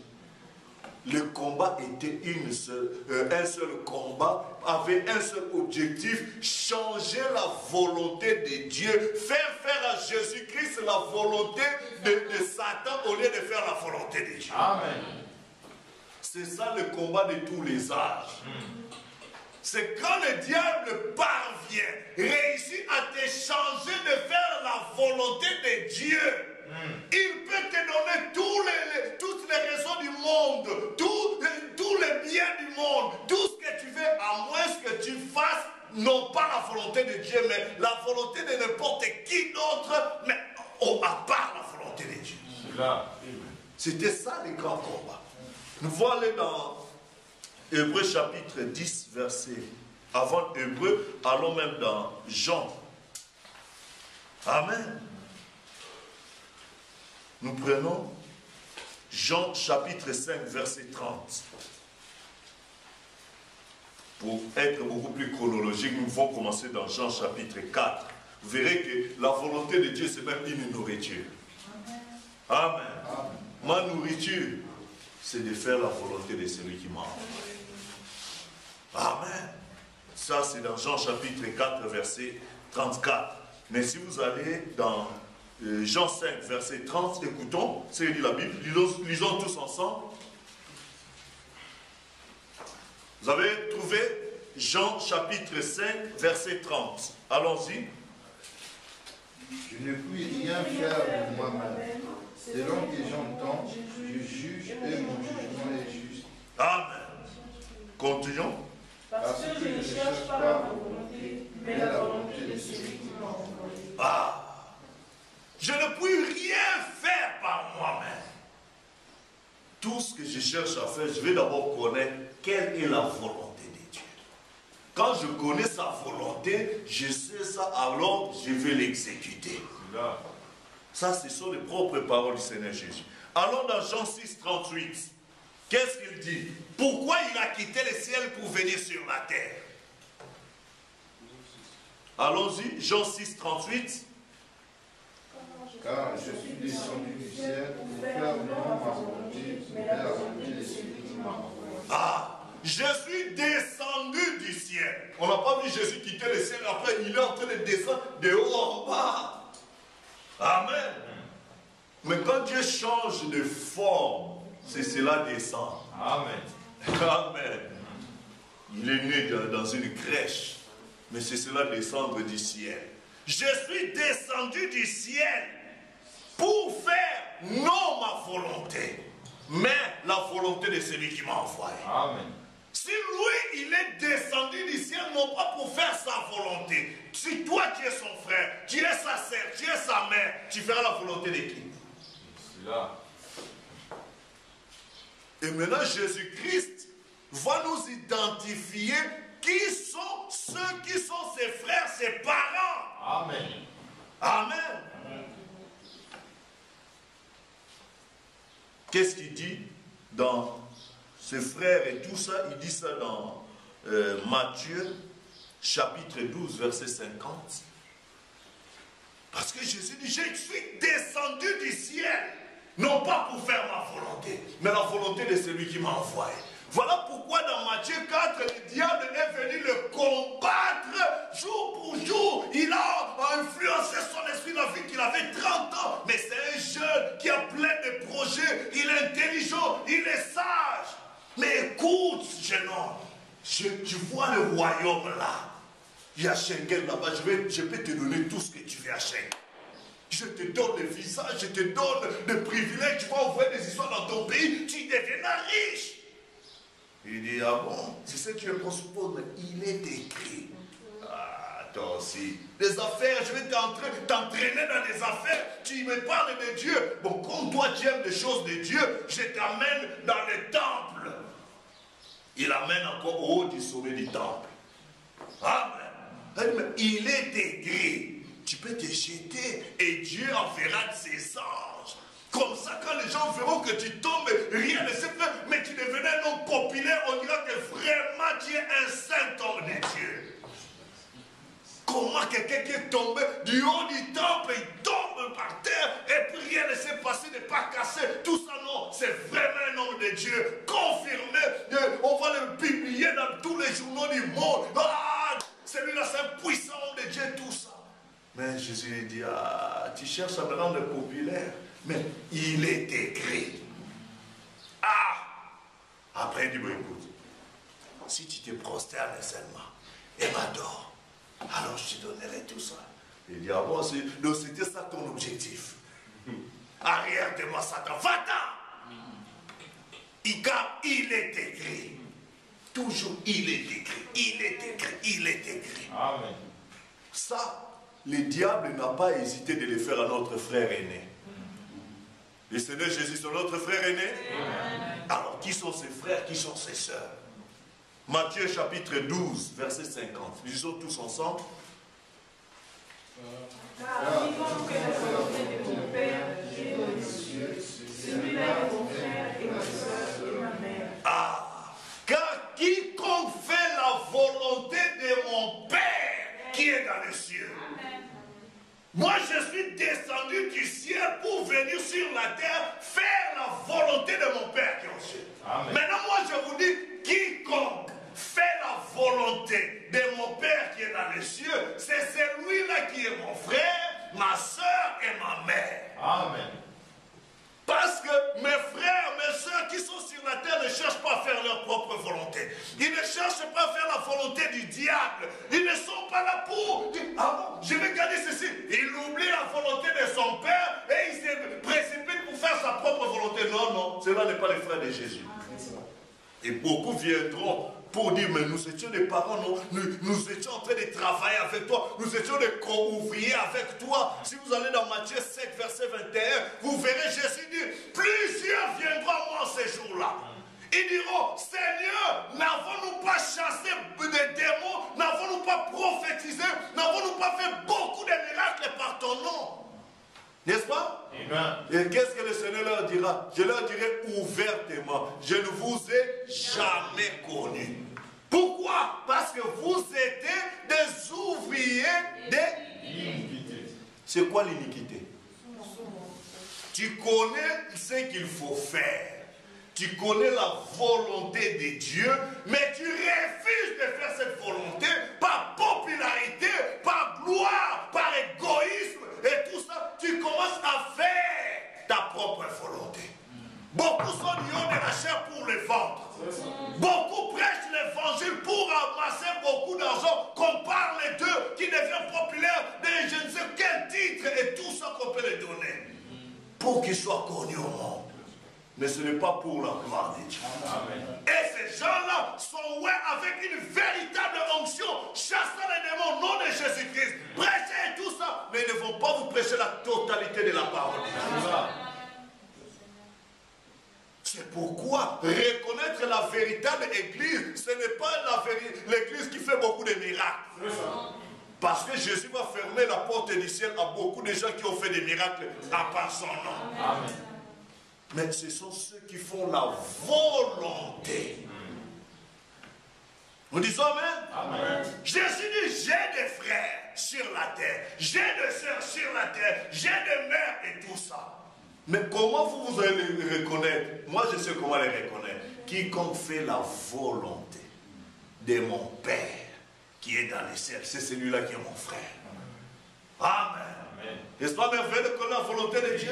Le combat était une euh, un seul combat, avait un seul objectif, changer la volonté de Dieu, faire faire à Jésus-Christ la volonté de, de, Satan au lieu de faire la volonté de Dieu. Amen. C'est ça le combat de tous les âges. C'est quand le diable parvient, réussit à te changer de faire la volonté de Dieu il peut te donner toutes les raisons du monde, tous les biens du monde, tout ce que tu veux, à moins que tu fasses non pas la volonté de Dieu, mais la volonté de n'importe qui d'autre, mais à part la volonté de Dieu. C'était ça les grands combats. Nous aller dans Hébreu chapitre 10, verset. Avant Hébreu, allons même dans Jean. Amen. Nous prenons Jean chapitre 5, verset 30. Pour être beaucoup plus chronologique, nous allons commencer dans Jean chapitre 4. Vous verrez que la volonté de Dieu, c'est même une nourriture. Amen. Ma nourriture, c'est de faire la volonté de celui qui m'a envoyé. Amen. Ça, c'est dans Jean chapitre 4, verset 34. Mais si vous allez dans euh, Jean 5, verset 30, écoutons ce que dit la Bible, lisons, tous ensemble. Vous avez trouvé Jean chapitre 5, verset 30. Allons-y. Je ne puis rien faire moi-même. Selon que j'entends, je juge et mon jugement est juste. Amen. Continuons. Parce que je ne cherche pas ma volonté, mais la volonté de celui qui m'a envoyé. Ah. Je ne puis rien faire par moi-même. Tout ce que je cherche à faire, je vais d'abord connaître quelle est la volonté de Dieu. Quand je connais sa volonté, je sais ça, alors je vais l'exécuter. Ça, ce sont les propres paroles du Seigneur Jésus. Allons dans Jean 6, 38. Qu'est-ce qu'il dit? Pourquoi il a quitté le ciel pour venir sur la terre? Allons-y, Jean 6, 38 car je suis descendu du ciel pour faire non ma volonté, mais la volonté de celui qui m'a. Ah, je suis descendu du ciel. On n'a pas vu Jésus quitter le ciel, après il est en train de descendre de haut en bas. Amen. Mais quand Dieu change de forme, c'est cela descend. Amen. Amen. Il est né dans une crèche, mais c'est cela descendre du ciel. Je suis descendu du ciel pour faire non ma volonté, mais la volonté de celui qui m'a envoyé. Amen. Si lui, il est descendu du ciel, non pas pour faire sa volonté. Si toi, tu es son frère, tu es sa sœur, tu es sa mère, tu feras la volonté de qui? Là. Et maintenant, Jésus-Christ va nous identifier qui sont ceux qui sont ses frères, ses parents. Amen. Amen. Qu'est-ce qu'il dit dans ses frères et tout ça Il dit ça dans euh, Matthieu chapitre 12 verset 50. Parce que Jésus dit, je suis descendu du ciel, non pas pour faire ma volonté, mais la volonté de celui qui m'a envoyé. Voilà pourquoi dans Matthieu 4, le diable est venu le combattre jour pour jour. Il a influencé son esprit dans la vie qu'il avait 30 ans. Mais c'est un jeune qui a plein de projets. Il est intelligent, il est sage. Mais écoute, jeune homme, tu vois le royaume là. Il y a Schengen là-bas. Je, je peux te donner tout ce que tu veux à Schengen. Je te donne le visage, je te donne le privilège. Tu vas ouvrir des histoires dans ton pays, tu deviendras riche. Il dit, ah bon, c'est ce que tu mais il est écrit. Ah, toi aussi. Les affaires, je vais t'entraîner dans les affaires. Tu me parles de Dieu. Bon, comme toi tu aimes les choses de Dieu, je t'amène dans le temple. Il amène encore au haut du sommet du temple. Amen. Il est écrit. Tu peux te jeter et Dieu enverra de ses anges comme ça, quand les gens verront que tu tombes, rien ne se fait, mais tu devenais homme populaire, on dira que vraiment tu es un saint homme de Dieu. Comment quelqu'un qui est tombé du haut du temple, il tombe par terre et puis rien ne s'est passé, n'est pas cassé. Tout ça, non, c'est vraiment un homme de Dieu, confirmé. On va le publier dans tous les journaux du monde. Ah, celui-là, c'est un puissant homme de Dieu, tout ça. Mais Jésus lui dit, ah, tu cherches à me rendre populaire. Mais il est écrit. Ah Après, il dit, écoute, si tu te prosternes seulement et m'adores, alors je te donnerai tout ça. Il dit, ah bon, donc c'était ça ton objectif. Arrière de moi, Satan, va-t'en Car il est écrit. Toujours il est écrit. Il est écrit. Il est écrit. Amen. Ça, le diable n'a pas hésité de le faire à notre frère aîné. Le Seigneur Jésus, c'est notre frère aîné? Alors, qui sont ses frères, qui sont ses sœurs? Matthieu chapitre 12, verset 50. Lisons tous ensemble. Ah, car quiconque fait la volonté de mon Père qui est dans les cieux. Moi, je suis descendu du ciel pour venir sur la terre faire la volonté de mon Père qui est au ciel. Maintenant, moi, je vous dis, quiconque la volonté de mon Père qui est dans les cieux, c'est celui-là qui est mon frère, ma soeur et ma mère. Amen. Parce que mes frères, mes soeurs qui sont sur la terre ne cherchent pas à faire leur propre volonté. Ils ne cherchent pas à faire la volonté du diable. Ils ne sont pas là pour ah je vais garder ceci. Il oublie la volonté de son père et il se précipite pour faire sa propre volonté. Non, non, cela n'est pas les frères de Jésus. Et beaucoup viendront pour dire, mais nous étions des parents, nous, nous, étions en train de travailler avec toi, nous étions des co-ouvriers avec toi. Si vous allez dans Matthieu 7, verset 21, vous verrez Jésus dire, plusieurs viendront à moi ces jours-là. Ils diront, Seigneur, n'avons-nous pas chassé des démons, n'avons-nous pas prophétisé, n'avons-nous pas fait beaucoup de miracles par ton nom? N'est-ce pas? Et qu'est-ce que le Seigneur leur dira? Je leur dirai ouvertement, je ne vous ai jamais connu. Pourquoi? Parce que vous étiez des ouvriers d'iniquité. C'est quoi l'iniquité? Tu connais ce qu'il faut faire. Tu connais la volonté de Dieu, mais tu refuses de faire cette volonté par popularité, par gloire, par égoïsme et tout ça. Tu commences à faire ta propre volonté. Beaucoup sont haut de la chair pour les vendre. Beaucoup prêchent l'évangile pour amasser beaucoup d'argent, qu'on parle d'eux, qui deviennent populaires, de je ne sais quel titre et tout ça qu'on peut les donner. Pour qu'ils soient connus au monde. Mais ce n'est pas pour la gloire de Dieu. Et ces gens-là sont ouais avec une véritable onction, chassant les démons au nom de Jésus-Christ. Prêchez tout ça, mais ils ne vont pas vous prêcher la totalité de la parole. C'est pourquoi fait beaucoup de miracles. Parce que Jésus va fermer la porte du ciel à beaucoup de gens qui ont fait des miracles à part son nom. Mais ce sont ceux qui font la volonté. Nous disons Amen. Amen. Jésus dit, j'ai des frères sur la terre, j'ai des soeurs sur la terre, j'ai des mères et tout ça. Mais comment vous, vous allez les reconnaître? Moi, je sais comment les reconnaître. Quiconque fait la volonté de mon Père qui est dans les cieux, c'est celui-là qui est mon frère. Amen. N'est-ce pas merveilleux de connaître la volonté de Dieu?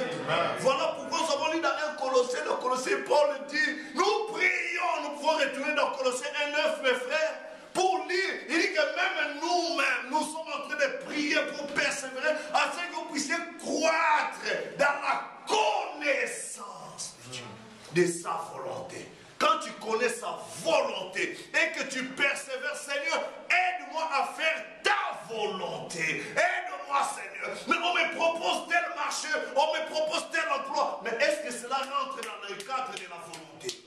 Voilà pourquoi nous avons lu dans un Colossien, dans Colossien, Paul dit, nous prions, nous pouvons retourner dans Colossien 1, 9, mes frères, pour lire. Il dit que même nous-mêmes, nous sommes en train de prier pour persévérer, afin que vous puissiez croître dans la connaissance de Dieu, de sa volonté. Quand tu connais sa volonté et que tu persévères, Seigneur, aide-moi à faire ta volonté. Aide-moi, Seigneur. Mais on me propose tel marché, on me propose tel emploi. Mais est-ce que cela rentre dans le cadre de la volonté?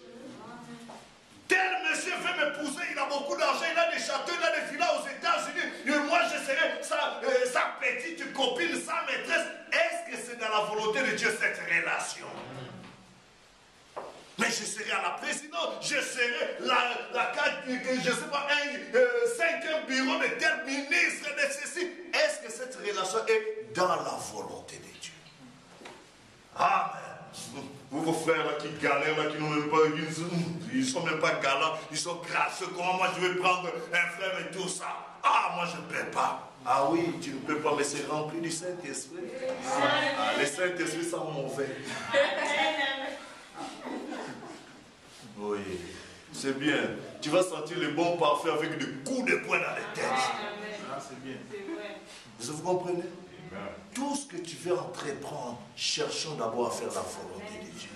Tel monsieur veut m'épouser, il a beaucoup d'argent, il a des châteaux, il a des villas aux États-Unis. Moi, je serai sa, euh, sa petite copine, sa maîtresse. Est-ce que c'est dans la volonté de Dieu cette relation? Mais je serai à la présidence, je serai la, la je sais pas, un euh, cinquième bureau de tel ministre de ceci. Est-ce que cette relation est dans la volonté de Dieu? Amen. Vous, vos frères là qui galèrent, là, qui n'ont même pas, ils, ne sont même pas galants, ils sont gracieux. Comment moi je vais prendre un frère et tout ça? Ah, moi je ne peux pas. Ah oui, tu ne peux pas, mais c'est rempli du Saint-Esprit. Ah, les Saint-Esprit sont mauvais. Oui, c'est bien. Tu vas sentir le bon parfum avec des coups de poing dans les têtes. Ah, c'est bien. Vous comprenez Tout ce que tu veux entreprendre, cherchons d'abord à faire la volonté de Dieu.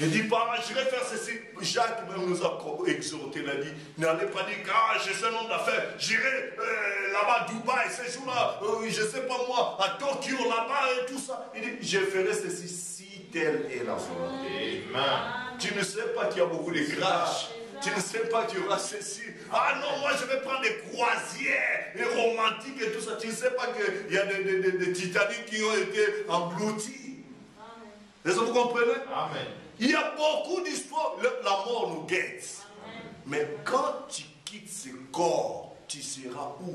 Ne dis pas, je vais faire ceci. Jacques même nous a exhorté, il a dit, n'allez pas dire, ah, je suis un homme d'affaires, j'irai euh, là-bas à Dubaï, ces jours-là, euh, je ne sais pas moi, à Tokyo, là-bas et tout ça. Il dit, je ferai ceci si telle est la volonté. Tu ne sais pas qu'il y a beaucoup de crash. Tu ne sais pas qu'il y aura ceci. Ah non, moi je vais prendre des croisières, des romantiques et tout ça. Tu ne sais pas qu'il y a des, des, Titanic qui ont été engloutis. Est-ce que vous comprenez? Amen. Il y a beaucoup d'histoires. La mort nous guette. Mais quand tu quittes ce corps, tu seras où?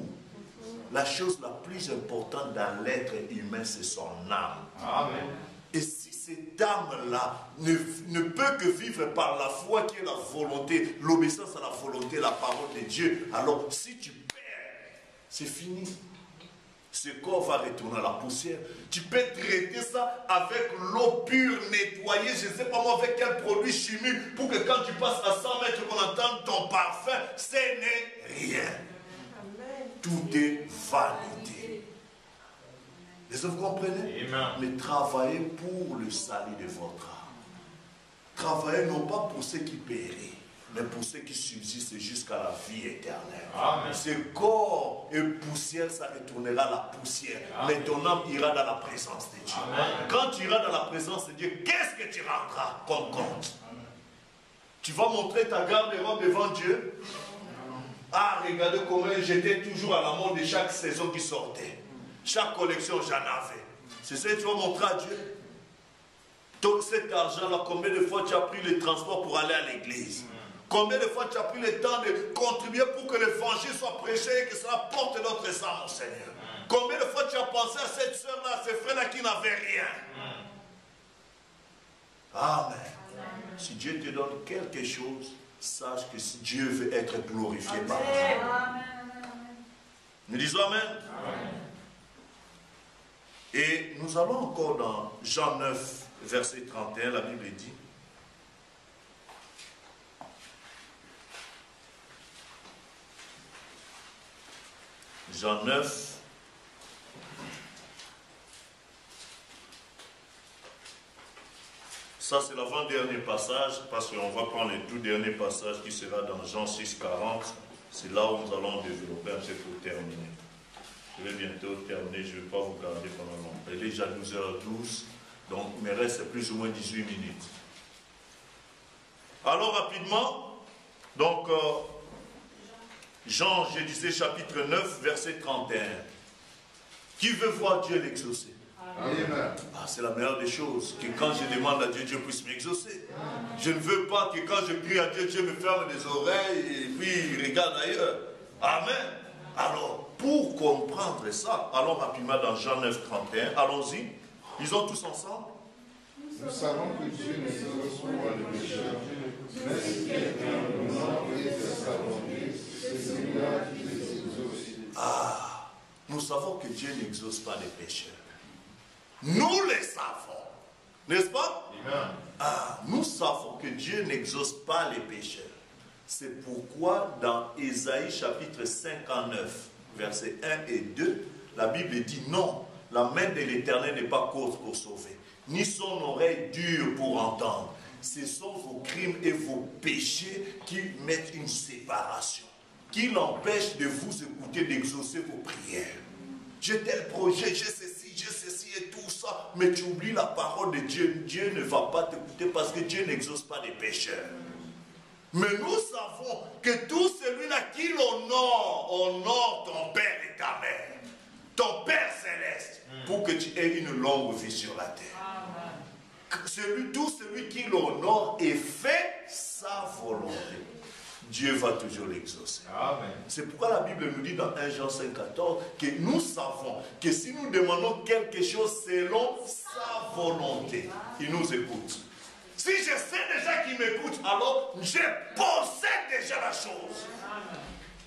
La chose la plus importante dans l'être humain, c'est son âme. Amen. Et si cette âme-là ne, ne, peut que vivre par la foi qui est la volonté, l'obéissance à la volonté, la parole de Dieu, alors si tu perds, c'est fini ce corps va retourner à la poussière. Tu peux traiter ça avec l'eau pure, nettoyée, je ne sais pas moi avec quel produit chimique, pour que quand tu passes à 100 mètres, qu'on entende ton parfum, ce n'est rien. Tout est vanité. Est-ce que vous comprenez Mais travaillez pour le salut de votre âme. Travaillez non pas pour ceux qui périssent mais pour ceux qui subsistent jusqu'à la vie éternelle. Ce corps et poussière, ça retournera à la poussière. Mais ton âme ira dans la présence de Dieu. Quand tu iras dans la présence de Dieu, qu'est-ce que tu rendras comme compte? Tu vas montrer ta garde-robe devant Dieu? Ah, regardez comment j'étais toujours à la mort de chaque saison qui sortait. Chaque collection, j'en avais. C'est ça que tu vas montrer à Dieu. Donc cet argent-là, combien de fois tu as pris le transport pour aller à l'église? Combien de fois tu as pris le temps de contribuer pour que l'évangile soit prêché et que cela porte notre sang, mon Seigneur? Combien de fois tu as pensé à cette soeur-là, à ces frères-là qui n'avaient rien? Amen. Si Dieu te donne quelque chose, sache que si Dieu veut être glorifié par toi. Nous disons Amen. Amen. Et nous allons encore dans Jean 9, verset 31, la Bible dit Jean 9. Ça, c'est l'avant-dernier passage, parce qu'on va prendre le tout dernier passage qui sera dans Jean 6, 40. C'est là où nous allons développer un peu pour terminer. Je vais bientôt terminer, je ne vais pas vous garder pendant longtemps. Il est déjà 12h12, donc il me reste plus ou moins 18 minutes. Alors rapidement, donc euh, Jean, je disais chapitre 9, verset 31. Qui veut voir Dieu l'exaucer? Ah, c'est la meilleure des choses, que quand je demande à Dieu, Dieu puisse m'exaucer. Je ne veux pas que quand je prie à Dieu, Dieu me ferme les oreilles et puis regarde ailleurs. Amen. Alors, pour comprendre ça, allons rapidement dans Jean 9, 31. Allons-y. Lisons tous ensemble? Nous savons que Dieu ne pas les pécheurs, mais si quelqu'un nous envoie sa ah, nous savons que Dieu n'exauce pas les pécheurs. Nous les savons. N'est-ce pas? Ah, nous savons que Dieu n'exauce pas les pécheurs. C'est pourquoi dans Ésaïe chapitre 59, versets 1 et 2, la Bible dit non, la main de l'Éternel n'est pas courte pour sauver, ni son oreille dure pour entendre. Ce sont vos crimes et vos péchés qui mettent une séparation qui l'empêche de vous écouter, d'exaucer vos prières. J'ai tel projet, j'ai ceci, j'ai ceci et tout ça, mais tu oublies la parole de Dieu. Dieu ne va pas t'écouter parce que Dieu n'exauce pas les pécheurs. Mais nous savons que tout celui-là qui l'honore, honore ton Père et ta mère, ton Père céleste, pour que tu aies une longue vie sur la terre. celui, tout celui qui l'honore et fait sa volonté. Dieu va toujours l'exaucer. C'est pourquoi la Bible nous dit dans 1 Jean 5, 14 que nous savons que si nous demandons quelque chose selon sa volonté, il nous écoute. Si je sais déjà qu'il m'écoute, alors je possède déjà la chose.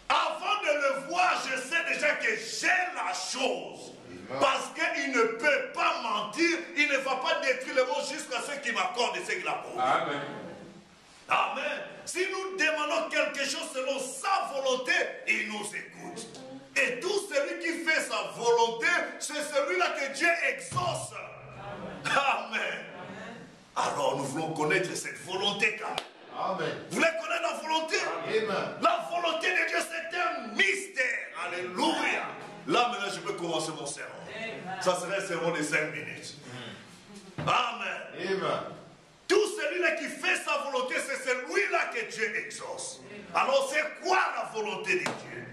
Avant de le voir, je sais déjà que j'ai la chose. Parce qu'il ne peut pas mentir, il ne va pas détruire le monde jusqu'à ce qu'il m'accorde et ce qu'il. Amen. Amen. Si nous demandons quelque chose selon sa volonté, il nous écoute. Et tout celui qui fait sa volonté, c'est celui-là que Dieu exauce. Amen. Alors nous voulons connaître cette volonté quand même. Amen. Vous voulez connaître la volonté? Amen. La volonté de Dieu, c'est un mystère. Alléluia. Là, maintenant, je peux commencer mon sermon. Ça serait un sermon de 5 minutes. Amen. Amen. Tout celui-là qui fait sa volonté, c'est celui-là que Dieu exauce. Alors, c'est quoi la volonté de Dieu?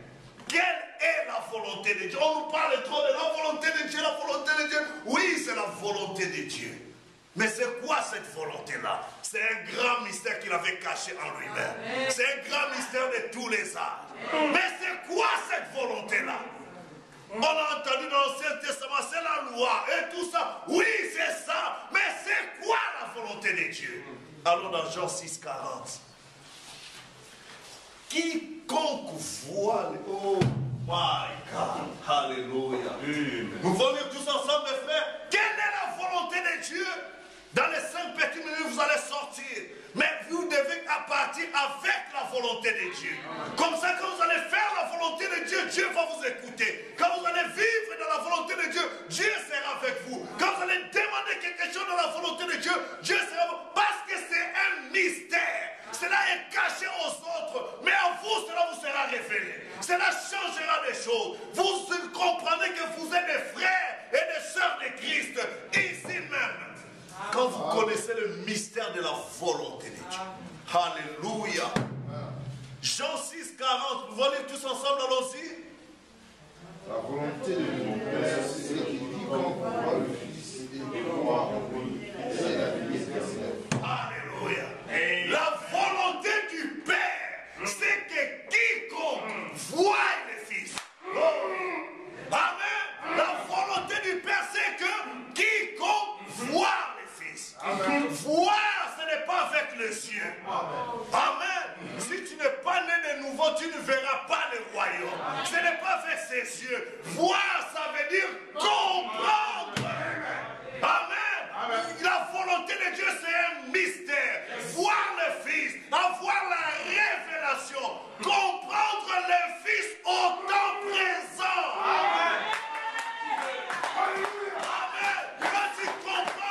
Quelle est la volonté de Dieu? On nous parle trop de la volonté de Dieu, la volonté de Dieu. Oui, c'est la volonté de Dieu. Mais c'est quoi cette volonté-là? C'est un grand mystère qu'il avait caché en lui-même. C'est un grand mystère de tous les âges. Mais c'est quoi cette volonté-là? On a entendu dans l'Ancien Testament, c'est la loi et tout ça. Oui, c'est ça. Mais c'est quoi la volonté de Dieu? Allons dans Jean 6, 40. Quiconque voit... Oh my God. Alléluia. Nous voulons tous ensemble, mes frères. Quelle est la volonté de Dieu? Dans les cinq petites minutes, vous allez sortir. Mais vous devez partir avec la volonté de Dieu. Comme ça, quand vous allez faire la volonté de Dieu, Dieu va vous écouter. Quand vous allez vivre dans la volonté de Dieu, Dieu sera avec vous. Quand vous allez demander quelque chose dans la volonté de Dieu, Dieu sera avec vous. Parce que c'est un mystère. Cela est caché aux autres, mais à vous, cela vous sera révélé. Cela changera les choses. Vous comprenez que vous êtes des frères et des sœurs de Christ, ici même. Quand vous connaissez le mystère de la volonté de Dieu. Alléluia. Jean 6, 40. Vous allez tous ensemble, allons-y. La volonté de mon Père, c'est qu'il voit le Fils et croit en lui, c'est la vie éternelle. Alléluia. La volonté du Père, c'est que quiconque voit le Fils. Amen. La volonté du Père, c'est que quiconque voit Voir, ce n'est pas avec les yeux. Amen. Si tu n'es pas né de nouveau, tu ne verras pas le royaume. Ce n'est pas avec ses yeux. Voir, ça veut dire comprendre. Amen. La volonté de Dieu, c'est un mystère. Voir le Fils, avoir la révélation, comprendre le Fils au temps présent. Amen. Il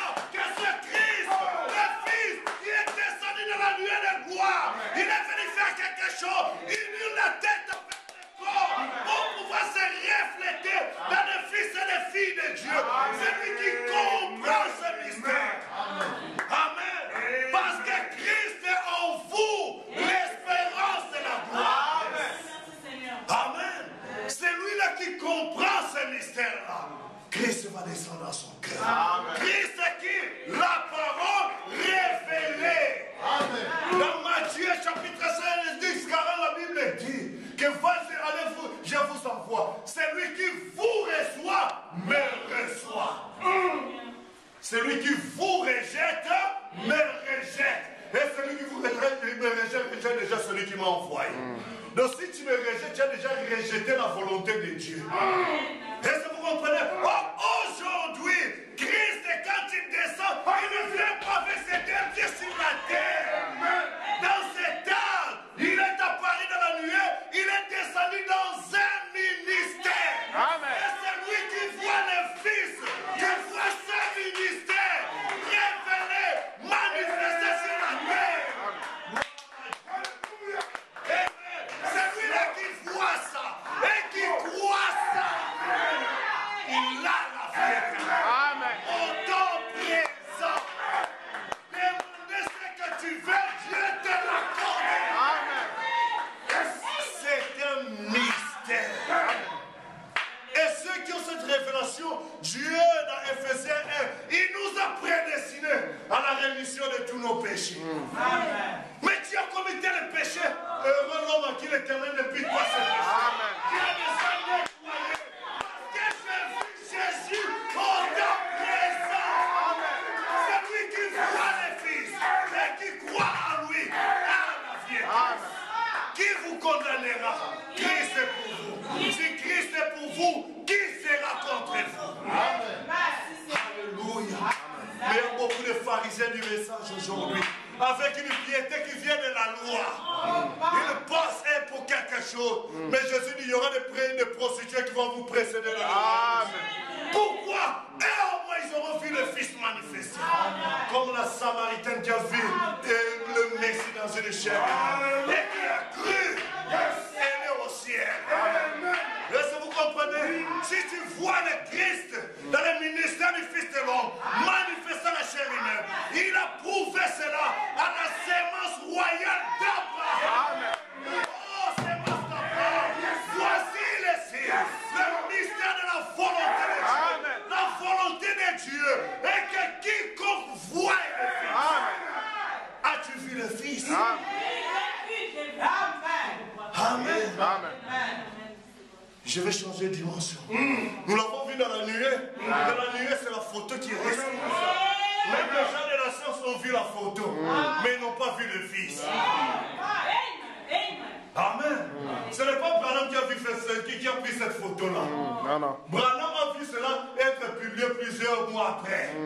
chose. Mais Jésus dit, il y aura des, des prostituées qui vont vous précéder dans la Pourquoi? Et au moins, ils auront vu le Fils manifester. Comme la Samaritaine qui a vu le Messie dans une chair. Et qui a cru. Elle est au ciel. Est-ce que vous comprenez Si tu vois le Christ dans le ministère du Fils de l'homme, manifestant la chair humaine, il a prouvé cela à la sémence royale d'Abraham. Oh, sémence d'Abraham. Voici le ciel, le mystère de la volonté de Dieu. La volonté de Dieu et que quiconque voit le Fils. As-tu vu le Fils Amen. Amen. Je vais changer de dimension. Nous l'avons vu dans la nuée. Dans la nuée, c'est la photo qui reste. Même les gens de la science ont vu la photo, mais ils n'ont pas vu le Fils. Amen. Ce n'est pas Branham qui a, vu, qui a pris cette photo-là. Non, non. Branham a vu cela être publié plusieurs mois après.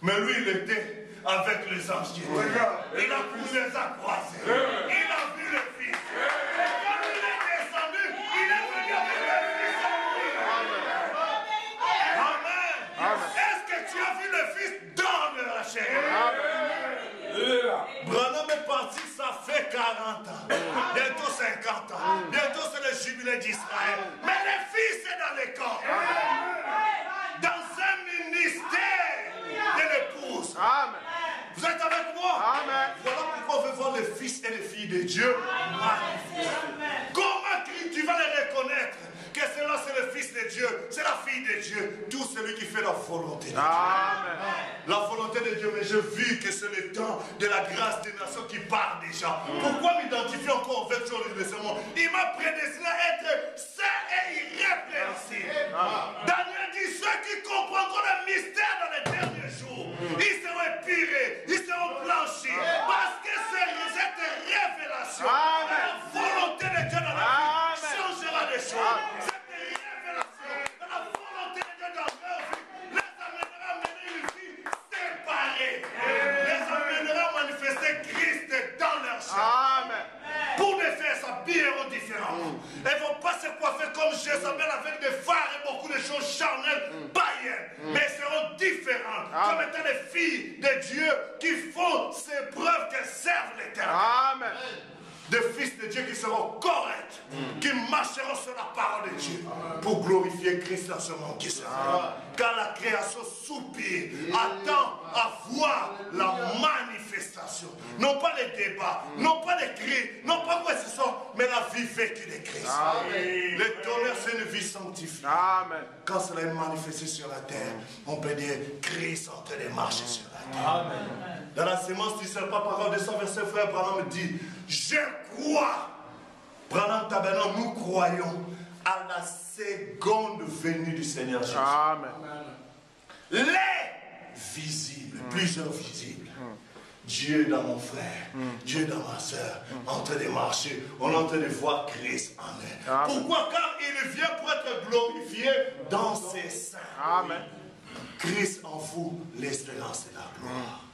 Mais lui, il était avec les anges. Il a pu les a croisés. Il a vu le Fils. Branham est parti, ça fait 40 ans. Bientôt 50 ans. Bientôt c'est le jubilé d'Israël. Mais le fils est dans les corps. Dans un ministère de l'épouse. Vous êtes avec moi? Voilà pourquoi on veut voir les fils et les filles de Dieu. Comment tu vas les reconnaître? Que cela c'est le Fils de Dieu, c'est la fille de Dieu, tout celui qui fait la volonté de Dieu. Amen. La volonté de Dieu, mais j'ai vu que c'est le temps de la grâce des nations qui parle déjà. Pourquoi m'identifier encore avec sur le Il m'a prédestiné à être saint et irrépréhensible. Daniel dit ceux qui comprendront le mystère dans les derniers jours, ils seront épurés, ils seront blanchis, parce que c'est cette révélation, la volonté de Dieu dans la vie changera les choses. S'habilleront différemment. Elles ne vont pas se coiffer comme Jézabel avec des phares et beaucoup de choses charnelles, païennes. Mais elles seront différentes. Comme étant les filles de Dieu qui font ces preuves qu'elles servent l'éternel. Amen des fils de Dieu qui seront corrects, qui marcheront sur la parole de Dieu pour glorifier Christ dans ce monde qui sera. Car la création soupire, attend à voir la manifestation. Non pas les débats, non pas les cris, non pas quoi ce soit, mais la vie vécue de Christ. Le tonnerre, c'est une vie sanctifiée. Quand cela est manifesté sur la terre, on peut dire Christ en train de marcher sur la terre. Dans la sémence du pas parole de son verset, frère Branham dit Je crois. Branham Tabernacle, nous croyons à la seconde venue du Seigneur Jésus. Amen. Les visibles, plusieurs visibles. Dieu dans mon frère, Dieu dans ma soeur, en train de marcher, on est en train de voir Christ. Amen. Pourquoi? Car il vient pour être glorifié dans ses saints. Amen. Christ en vous, l'espérance et la gloire.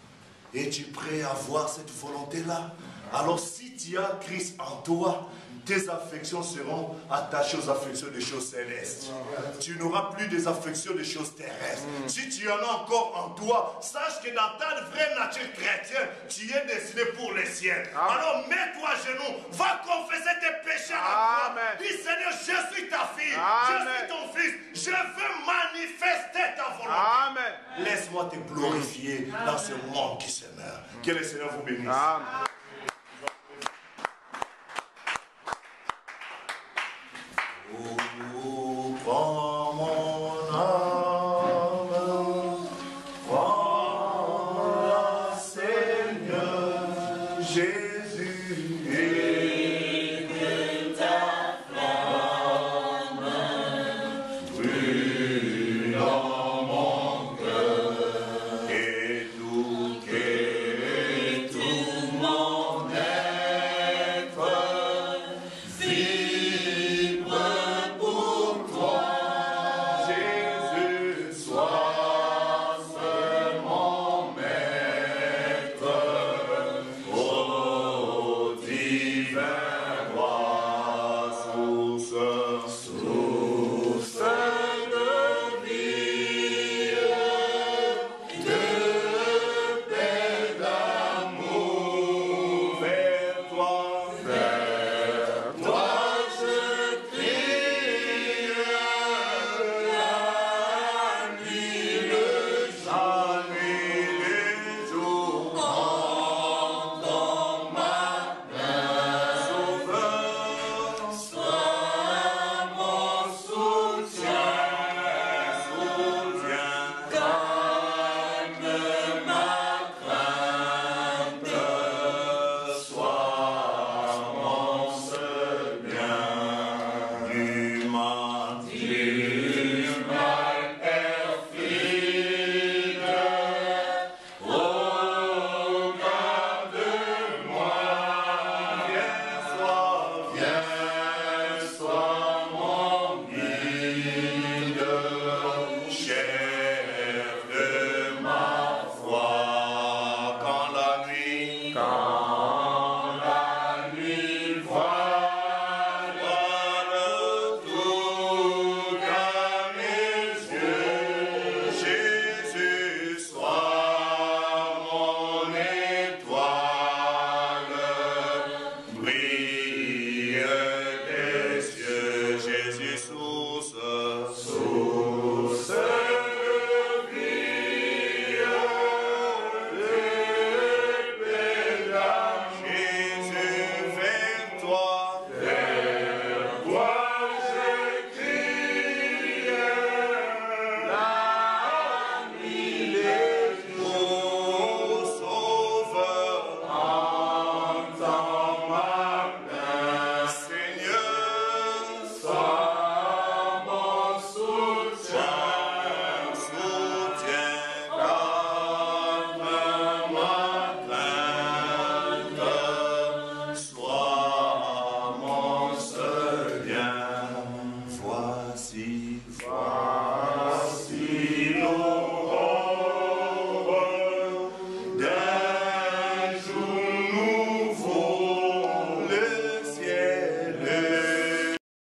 Es-tu prêt à voir cette volonté-là? Alors si tu as Christ en toi, tes affections seront attachées aux affections des choses célestes. Tu n'auras plus des affections des choses terrestres. Si tu en as encore en toi, sache que dans ta vraie nature chrétienne, tu es destiné pour les ciels. Alors mets-toi à genoux, va confesser tes péchés à la Dis Seigneur, je suis ta fille, je suis ton fils, je veux manifester ta volonté. Laisse-moi te glorifier dans ce monde qui se meurt. Que le Seigneur vous bénisse. Amen.